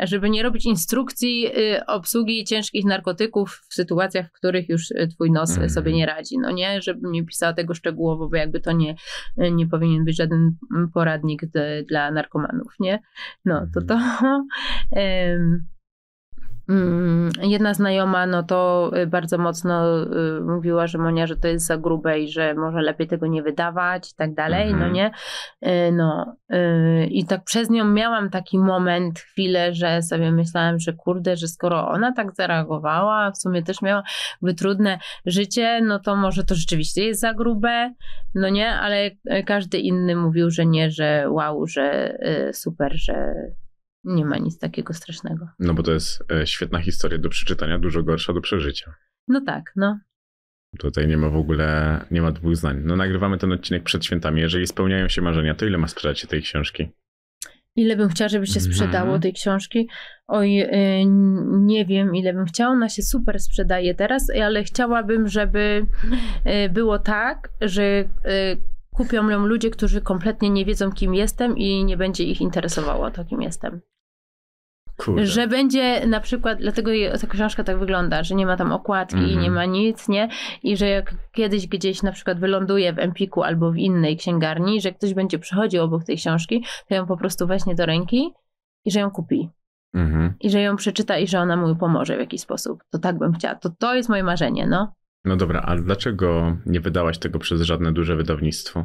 żeby nie robić instrukcji e, obsługi ciężkich narkotyków w sytuacjach, w których już twój nos Mhm. sobie nie radzi, no nie, żebym nie pisała tego szczegółowo, bo jakby to nie, nie powinien być żaden poradnik d- dla narkomanów, nie? No, to to... em, Mm, Jedna znajoma, no to y, bardzo mocno y, mówiła, że Monia, że to jest za grube i że może lepiej tego nie wydawać i tak dalej, Mhm. no nie? Y, No i tak przez nią miałam taki moment, chwilę, że sobie myślałam, że kurde, że skoro ona tak zareagowała, w sumie też miała jakby trudne życie, no to może to rzeczywiście jest za grube, no nie? Ale każdy inny mówił, że nie, że wow, że super, że nie ma nic takiego strasznego. No bo to jest e, świetna historia do przeczytania, dużo gorsza do przeżycia. No tak, no. Tutaj nie ma w ogóle, nie ma dwóch zdań. No nagrywamy ten odcinek przed świętami. Jeżeli spełniają się marzenia, to ile ma sprzedać się tej książki? Ile bym chciała, żeby się Mhm. sprzedało tej książki? Oj, y, nie wiem, ile bym chciała. Ona się super sprzedaje teraz, ale chciałabym, żeby y, było tak, że kupią ją ludzie, którzy kompletnie nie wiedzą, kim jestem i nie będzie ich interesowało to, kim jestem. Kurde. Że będzie na przykład, dlatego ta książka tak wygląda, że nie ma tam okładki i Mhm. nie ma nic, nie? I że jak kiedyś gdzieś na przykład wyląduje w Empiku albo w innej księgarni, że ktoś będzie przechodził obok tej książki, to ją po prostu weźmie do ręki i że ją kupi. Mhm. I że ją przeczyta i że ona mu pomoże w jakiś sposób. To tak bym chciała. To, to jest moje marzenie, no. No dobra, a dlaczego nie wydałaś tego przez żadne duże wydawnictwo?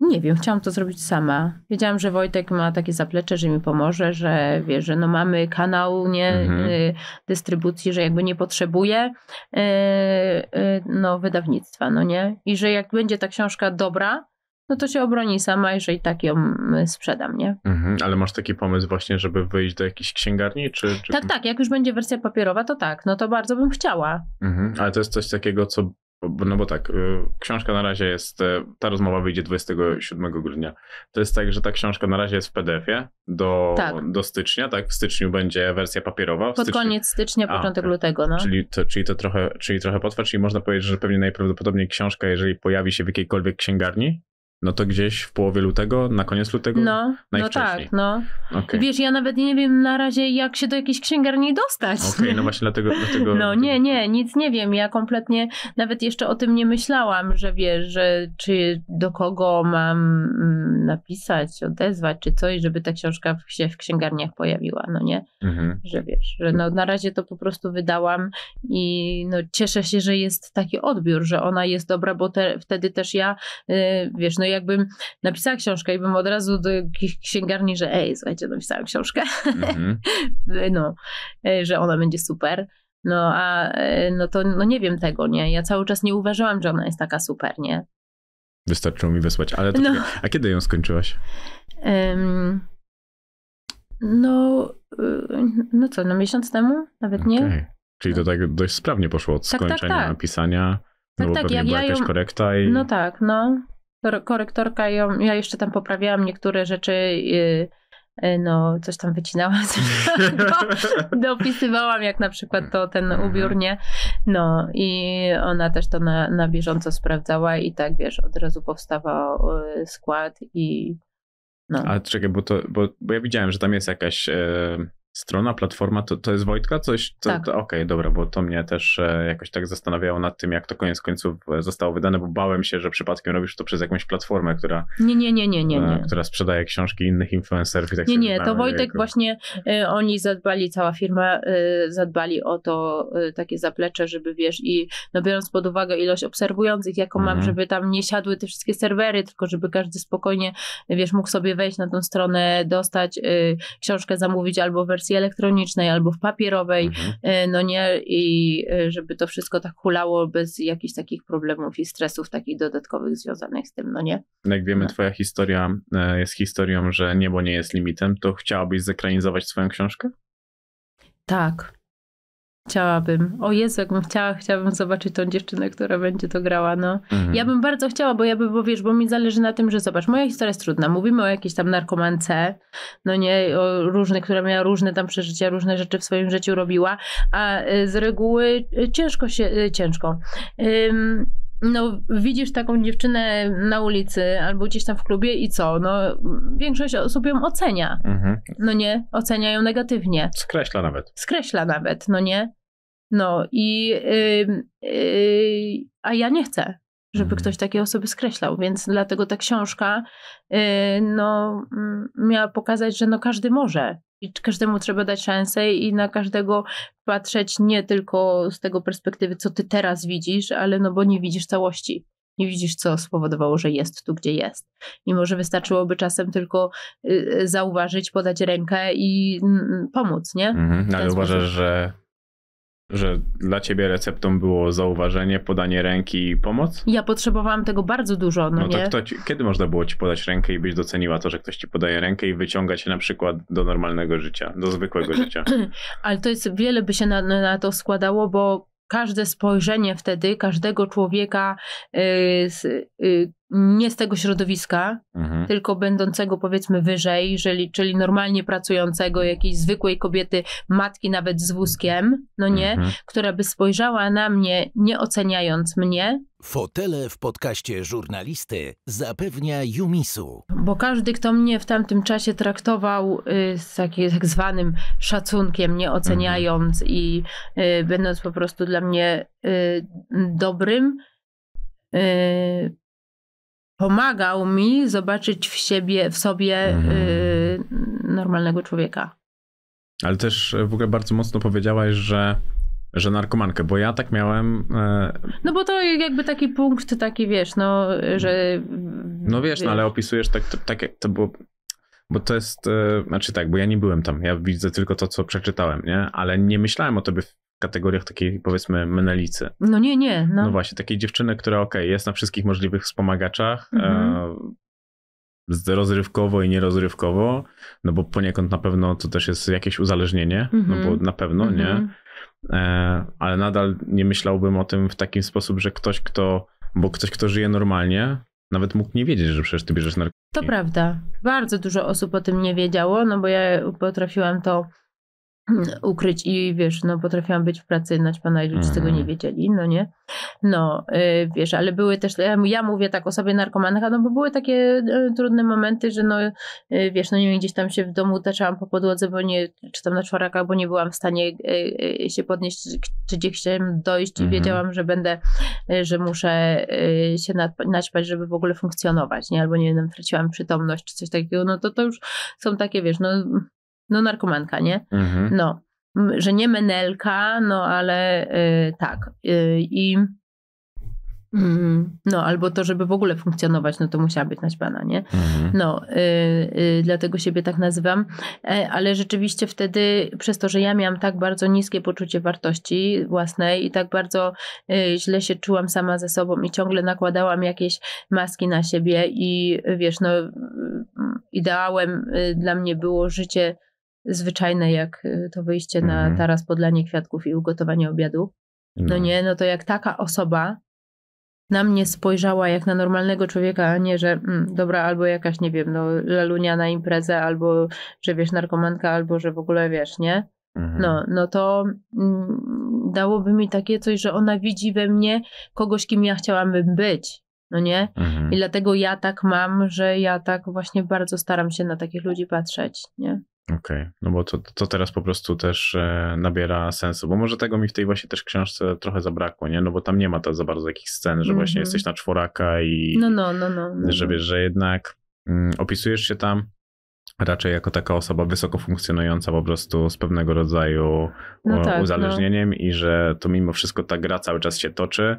Nie wiem, chciałam to zrobić sama. Wiedziałam, że Wojtek ma takie zaplecze, że mi pomoże, że wie, że no mamy kanał nie, Mhm. y, dystrybucji, że jakby nie potrzebuje y, y, no, wydawnictwa, no nie? I że jak będzie ta książka dobra, no to się obroni sama i że i tak ją sprzedam, nie? Mhm. Ale masz taki pomysł właśnie, żeby wyjść do jakiejś księgarni? Czy, czy... Tak, tak, jak już będzie wersja papierowa, to tak, no to bardzo bym chciała. Mhm. Ale to jest coś takiego, co. No bo tak, y, książka na razie jest, y, ta rozmowa wyjdzie 27 grudnia. To jest tak, że ta książka na razie jest w PDF-ie do, Tak. do stycznia, tak? W styczniu będzie wersja papierowa. Pod styczniu, koniec stycznia, A, początek okej. lutego, no. Czyli to, czyli to trochę, czyli trochę potrwa, czyli można powiedzieć, że pewnie najprawdopodobniej książka, jeżeli pojawi się w jakiejkolwiek księgarni, No to gdzieś w połowie lutego, na koniec lutego? No, no tak, no. Okay. Wiesz, ja nawet nie wiem na razie, jak się do jakiejś księgarni dostać. Okej, okay, no właśnie dlatego, dlatego... No nie, nie, nic nie wiem. Ja kompletnie nawet jeszcze o tym nie myślałam, że wiesz, że czy do kogo mam mm, napisać, odezwać, czy coś, żeby ta książka się w księgarniach pojawiła, no nie? Mhm. Że wiesz, że no na razie to po prostu wydałam i no cieszę się, że jest taki odbiór, że ona jest dobra, bo te, wtedy też ja, yy, wiesz, no jakbym napisała książkę i bym od razu do jakiejś księgarni, że ej, słuchajcie, napisałam książkę, mhm. no, e, że ona będzie super. No a e, no to no nie wiem tego, nie? Ja cały czas nie uważałam, że ona jest taka super, nie? Wystarczyło mi wysłać, ale to no. a kiedy ją skończyłaś? Um, no, y, no co, no miesiąc temu? Nawet nie? Okay. Czyli to tak dość sprawnie poszło od tak, tak skończenia tak, tak. napisania. Tak, no tak, pewnie jak była ja jakaś ją... korekta i... No tak, no korektorka, ją, ja jeszcze tam poprawiałam niektóre rzeczy, yy, no coś tam wycinałam, coś tam do, dopisywałam, jak na przykład to ten mhm. ubiór, nie? No i ona też to na, na bieżąco sprawdzała i tak, wiesz, od razu powstawał y, skład i no. Ale czekaj, bo, to, bo, bo ja widziałem, że tam jest jakaś... Strona, platforma, to, to jest Wojtka? Coś? To, tak. Okej, okay, dobra, bo to mnie też e, jakoś tak zastanawiało nad tym, jak to koniec końców e, zostało wydane, bo bałem się, że przypadkiem robisz to przez jakąś platformę, która... Nie, nie, nie, nie, nie. E, nie. Która sprzedaje książki innych influencerów i tak Nie, nie, to Wojtek właśnie, y, oni zadbali, cała firma y, zadbali o to y, takie zaplecze, żeby wiesz i no biorąc pod uwagę ilość obserwujących, jaką mhm. mam, żeby tam nie siadły te wszystkie serwery, tylko żeby każdy spokojnie, wiesz, mógł sobie wejść na tą stronę, dostać książkę, zamówić albo w wersji elektronicznej, albo w papierowej, mhm. E, no nie, i e, żeby to wszystko tak hulało bez jakichś takich problemów i stresów takich dodatkowych związanych z tym, no nie. No jak wiemy, no. twoja historia e, jest historią, że niebo nie jest limitem, to chciałabyś zekranizować swoją książkę? Tak, Chciałabym. O Jezu, jakbym chciała, chciałabym zobaczyć tą dziewczynę, która będzie to grała, no. Mhm. Ja bym bardzo chciała, bo ja bym, bo wiesz, bo mi zależy na tym, że zobacz, moja historia jest trudna. Mówimy o jakiejś tam narkomance, no nie, o różnych, która miała różne tam przeżycia, różne rzeczy w swoim życiu robiła, a y, z reguły y, ciężko się, y, ciężko. Um, no, widzisz taką dziewczynę na ulicy albo gdzieś tam w klubie i co? No, większość osób ją ocenia. Mhm. No nie, ocenia ją negatywnie. Skreśla nawet. Skreśla nawet, no nie. No i yy, yy, a ja nie chcę, żeby mhm. ktoś takie osoby skreślał, więc dlatego ta książka yy, no, mm, miała pokazać, że no każdy może i każdemu trzeba dać szansę i na każdego patrzeć nie tylko z tego perspektywy, co ty teraz widzisz, ale no bo nie widzisz całości. Nie widzisz, co spowodowało, że jest tu, gdzie jest. Mimo, że wystarczyłoby czasem tylko y, zauważyć, podać rękę i mm, pomóc, nie? Mhm, ale uważasz, że że dla ciebie receptą było zauważenie, podanie ręki i pomoc? Ja potrzebowałam tego bardzo dużo, no, no to kto ci, kiedy można było ci podać rękę i byś doceniła to, że ktoś ci podaje rękę i wyciąga cię na przykład do normalnego życia, do zwykłego życia? Ale to jest, wiele by się na, na to składało, bo każde spojrzenie wtedy, każdego człowieka yy, yy, nie z tego środowiska, mhm. tylko będącego powiedzmy wyżej, jeżeli, czyli normalnie pracującego, jakiejś zwykłej kobiety, matki nawet z wózkiem, no nie, mhm. która by spojrzała na mnie, nie oceniając mnie. Fotele w podcaście żurnalisty zapewnia Jumisu. Bo każdy, kto mnie w tamtym czasie traktował y, z takim tak zwanym szacunkiem, nie oceniając mhm. i y, będąc po prostu dla mnie y, dobrym, y, pomagał mi zobaczyć w siebie, w sobie mhm. y, normalnego człowieka. Ale też w ogóle bardzo mocno powiedziałaś, że że narkomankę, bo ja tak miałem. E... No bo to jakby taki punkt, taki wiesz, no, że. No wiesz, wiesz. no ale opisujesz tak, tak jak to było. Bo to jest, e, znaczy tak, bo ja nie byłem tam, ja widzę tylko to, co przeczytałem, nie? Ale nie myślałem o tobie kategoriach takiej powiedzmy menelicy. No nie, nie. No, no właśnie, takiej dziewczyny, która okej, okay, jest na wszystkich możliwych wspomagaczach, mhm. e, rozrywkowo i nierozrywkowo, no bo poniekąd na pewno to też jest jakieś uzależnienie, mhm. no bo mhm. na pewno, mhm. nie? E, ale nadal nie myślałbym o tym w taki sposób, że ktoś, kto, bo ktoś, kto żyje normalnie, nawet mógł nie wiedzieć, że przecież ty bierzesz narkotyki. To prawda. Bardzo dużo osób o tym nie wiedziało, no bo ja potrafiłam to ukryć i wiesz, no potrafiłam być w pracy naćpana i ludzie Mhm. tego nie wiedzieli, no nie? No, y, wiesz, ale były też, ja, ja mówię tak o sobie narkomanka, no bo były takie y, trudne momenty, że no, y, wiesz, no nie wiem, gdzieś tam się w domu taczałam po podłodze, bo nie, czy tam na czworakach, bo nie byłam w stanie y, y, się podnieść, czy gdzie chciałem dojść i Mhm. wiedziałam, że będę, że muszę się nad- naćpać, żeby w ogóle funkcjonować, nie? Albo nie wiem, traciłam przytomność, czy coś takiego, no to to już są takie, wiesz, no, no narkomanka, nie? Mhm. No, że nie menelka, no ale y, tak. Y, I mm, no, albo to, żeby w ogóle funkcjonować, no to musiała być naćpana, nie? Mhm. No, y, y, dlatego siebie tak nazywam. E, ale rzeczywiście wtedy, przez to, że ja miałam tak bardzo niskie poczucie wartości własnej i tak bardzo y, źle się czułam sama ze sobą i ciągle nakładałam jakieś maski na siebie i wiesz, no, y, ideałem y, dla mnie było życie zwyczajne, jak y, to wyjście na Mhm. taras, podlanie kwiatków i ugotowanie obiadu. No nie, no to jak taka osoba na mnie spojrzała jak na normalnego człowieka, a nie, że mm, dobra, albo jakaś, nie wiem, no lalunia na imprezę, albo że wiesz, narkomanka, albo że w ogóle wiesz, nie? Mhm. No, no to mm, dałoby mi takie coś, że ona widzi we mnie kogoś, kim ja chciałabym być, no nie? Mhm. I dlatego ja tak mam, że ja tak właśnie bardzo staram się na takich ludzi patrzeć, nie? Okej, no bo to, to teraz po prostu też e, nabiera sensu, bo może tego mi w tej właśnie też książce trochę zabrakło, nie? No bo tam nie ma to za bardzo takich scen, że właśnie Mhm. jesteś na czworaka i No, no, no, no. no. że wiesz, że jednak mm, opisujesz się tam raczej jako taka osoba wysoko funkcjonująca po prostu z pewnego rodzaju No o, tak, uzależnieniem i że to mimo wszystko ta gra cały czas się toczy.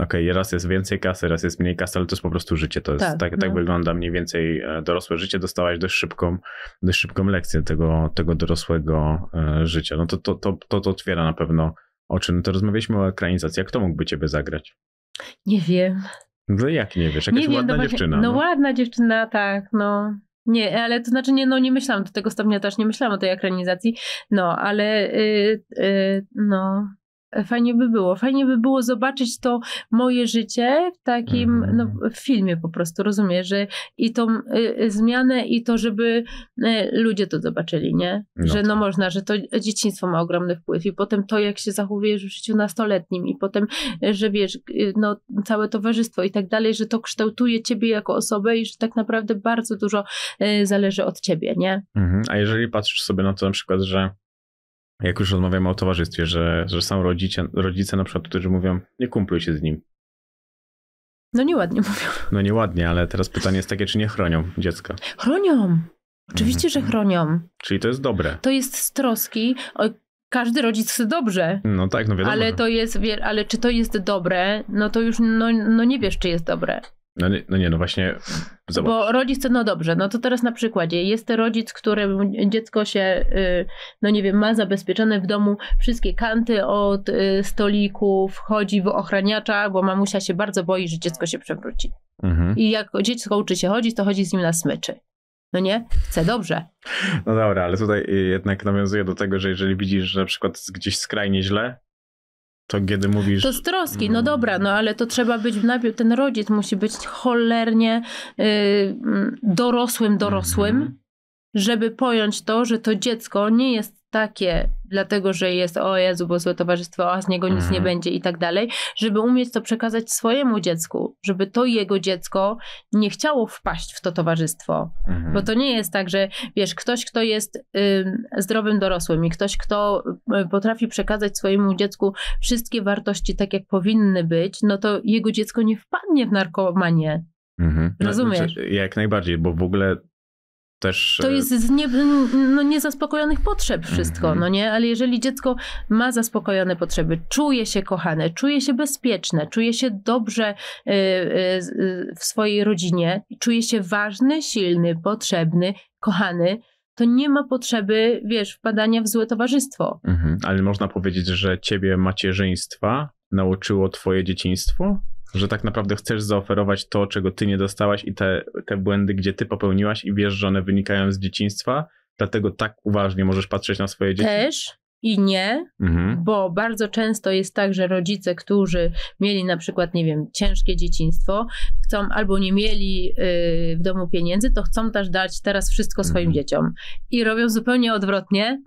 Okej, raz jest więcej kasy, raz jest mniej kasy, ale to jest po prostu życie. To jest, Tak, tak, tak, no. wygląda mniej więcej e, dorosłe życie. Dostałaś dość szybką, dość szybką lekcję tego, tego dorosłego e, życia. No to to, to, to, to otwiera na pewno oczy. No to rozmawialiśmy o ekranizacji. Jak to mógłby ciebie zagrać? Nie wiem. No jak nie wiesz? Jakaś nie wiem, ładna no właśnie- dziewczyna. No, no. ładna dziewczyna, tak, no. Nie, ale to znaczy nie, no nie myślałam do tego stopnia też, nie myślałam o tej ekranizacji, no, ale y, y, no, fajnie by było, fajnie by było zobaczyć to moje życie w takim, Mhm. no, w filmie po prostu, rozumiesz, że i tą y, y, zmianę i to, żeby y, ludzie to zobaczyli, nie? No że no tak. można, że to dzieciństwo ma ogromny wpływ i potem to, jak się zachowujesz w życiu nastoletnim i potem, y, że wiesz, y, no całe towarzystwo i tak dalej, że to kształtuje ciebie jako osobę i że tak naprawdę bardzo dużo y, zależy od ciebie, nie? Mhm. A jeżeli patrzysz sobie na to na przykład, że jak już rozmawiamy o towarzystwie, że, że są rodzice, rodzice na przykład, którzy mówią, nie kumpluj się z nim. No nieładnie mówią. No nieładnie, ale teraz pytanie jest takie, czy nie chronią dziecka. Chronią. Oczywiście, że Mhm. chronią. Czyli to jest dobre. To jest z troski. Każdy rodzic chce dobrze. No tak, no wiadomo. Ale to jest, ale czy to jest dobre, no to już no, no nie wiesz, czy jest dobre. No, nie, no nie, no właśnie zobacz. Bo rodzic, no dobrze, no to teraz na przykładzie. Jest rodzic, któremu dziecko się, y, no nie wiem, ma zabezpieczone w domu wszystkie kanty od y, stolików, chodzi w ochraniacza, bo mamusia się bardzo boi, że dziecko się przewróci. Mhm. I jak dziecko uczy się chodzić, to chodzi z nim na smyczy. No nie? Chce dobrze. No dobra, ale tutaj jednak nawiązuję do tego, że jeżeli widzisz, że na przykład gdzieś skrajnie źle, to kiedy mówisz... To z troski, no dobra, no ale to trzeba być, najpierw ten rodzic musi być cholernie y, mm, dorosłym, dorosłym, Mhm. żeby pojąć to, że to dziecko nie jest takie, dlatego że jest o Jezu, bo złe towarzystwo, a z niego nic Mhm. nie będzie i tak dalej, żeby umieć to przekazać swojemu dziecku, żeby to jego dziecko nie chciało wpaść w to towarzystwo. Mhm. Bo to nie jest tak, że wiesz, ktoś, kto jest ym, zdrowym dorosłym i ktoś, kto y, potrafi przekazać swojemu dziecku wszystkie wartości tak, jak powinny być, no to jego dziecko nie wpadnie w narkomanię. Mhm. Rozumiesz? znaczy, Jak najbardziej, bo w ogóle też... To e, jest z nie, no, niezaspokojonych potrzeb wszystko, Mhm. no nie? Ale jeżeli dziecko ma zaspokojone potrzeby, czuje się kochane, czuje się bezpieczne, czuje się dobrze y, y, y, w swojej rodzinie, czuje się ważny, silny, potrzebny, kochany, to nie ma potrzeby, wiesz, wpadania w złe towarzystwo. Mhm. Ale można powiedzieć, że ciebie macierzyństwa nauczyło twoje dzieciństwo? Że tak naprawdę chcesz zaoferować to, czego ty nie dostałaś i te, te błędy, gdzie ty popełniłaś i wiesz, że one wynikają z dzieciństwa, dlatego tak uważnie możesz patrzeć na swoje dzieci? Też i nie, Mhm. bo bardzo często jest tak, że rodzice, którzy mieli na przykład, nie wiem, ciężkie dzieciństwo, chcą albo nie mieli y, w domu pieniędzy, to chcą też dać teraz wszystko swoim Mhm. dzieciom. I robią zupełnie odwrotnie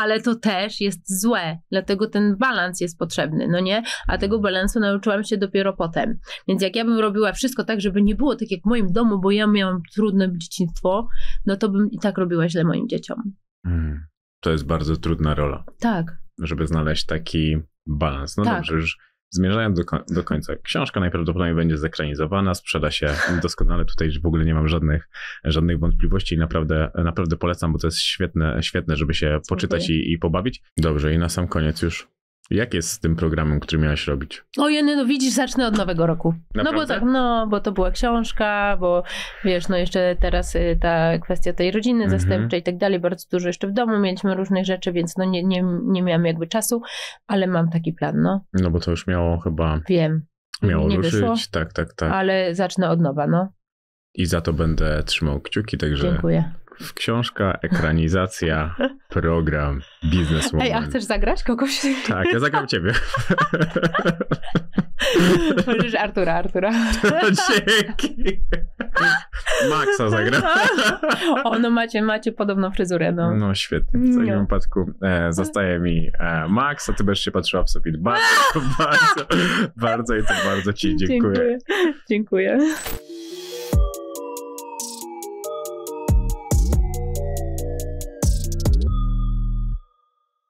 ale to też jest złe, dlatego ten balans jest potrzebny, no nie? A tego balansu nauczyłam się dopiero potem. Więc jak ja bym robiła wszystko tak, żeby nie było tak jak w moim domu, bo ja miałam trudne dzieciństwo, no to bym i tak robiła źle moim dzieciom. Mm, to jest bardzo trudna rola, Tak, żeby znaleźć taki balans. No Tak. dobrze, już zmierzając do, do końca. Książka najprawdopodobniej będzie zekranizowana, sprzeda się doskonale. Tutaj w ogóle nie mam żadnych, żadnych wątpliwości i naprawdę, naprawdę polecam, bo to jest świetne, świetne żeby się poczytać i, i pobawić. Dobrze, i na sam koniec już. Jak jest z tym programem, który miałaś robić? O Jeny, no widzisz, zacznę od nowego roku. No bo Naprawdę? tak, no bo to była książka, bo wiesz, no jeszcze teraz y, ta kwestia tej rodziny Mhm. zastępczej i tak dalej, bardzo dużo jeszcze w domu mieliśmy różnych rzeczy, więc no nie, nie, nie miałam jakby czasu, ale mam taki plan, no No bo to już miało chyba, wiem. miało nie ruszyć. wyszło, Tak, tak, tak. ale zacznę od nowa, no. I za to będę trzymał kciuki, także Dziękuję. W książka, ekranizacja, program, bizneswoman. Ej, a chcesz zagrać kogoś? Tak, ja zagram ciebie. Możesz Artura, Artura. Dzięki. Maxa zagra. O, no macie, macie podobną fryzurę, no. No świetnie. W takim No. wypadku e, zostaje mi e, Max, a ty będziesz się patrzyła w sobie. Bardzo, bardzo, bardzo i to bardzo ci dziękuję. Dziękuję. Dziękuję.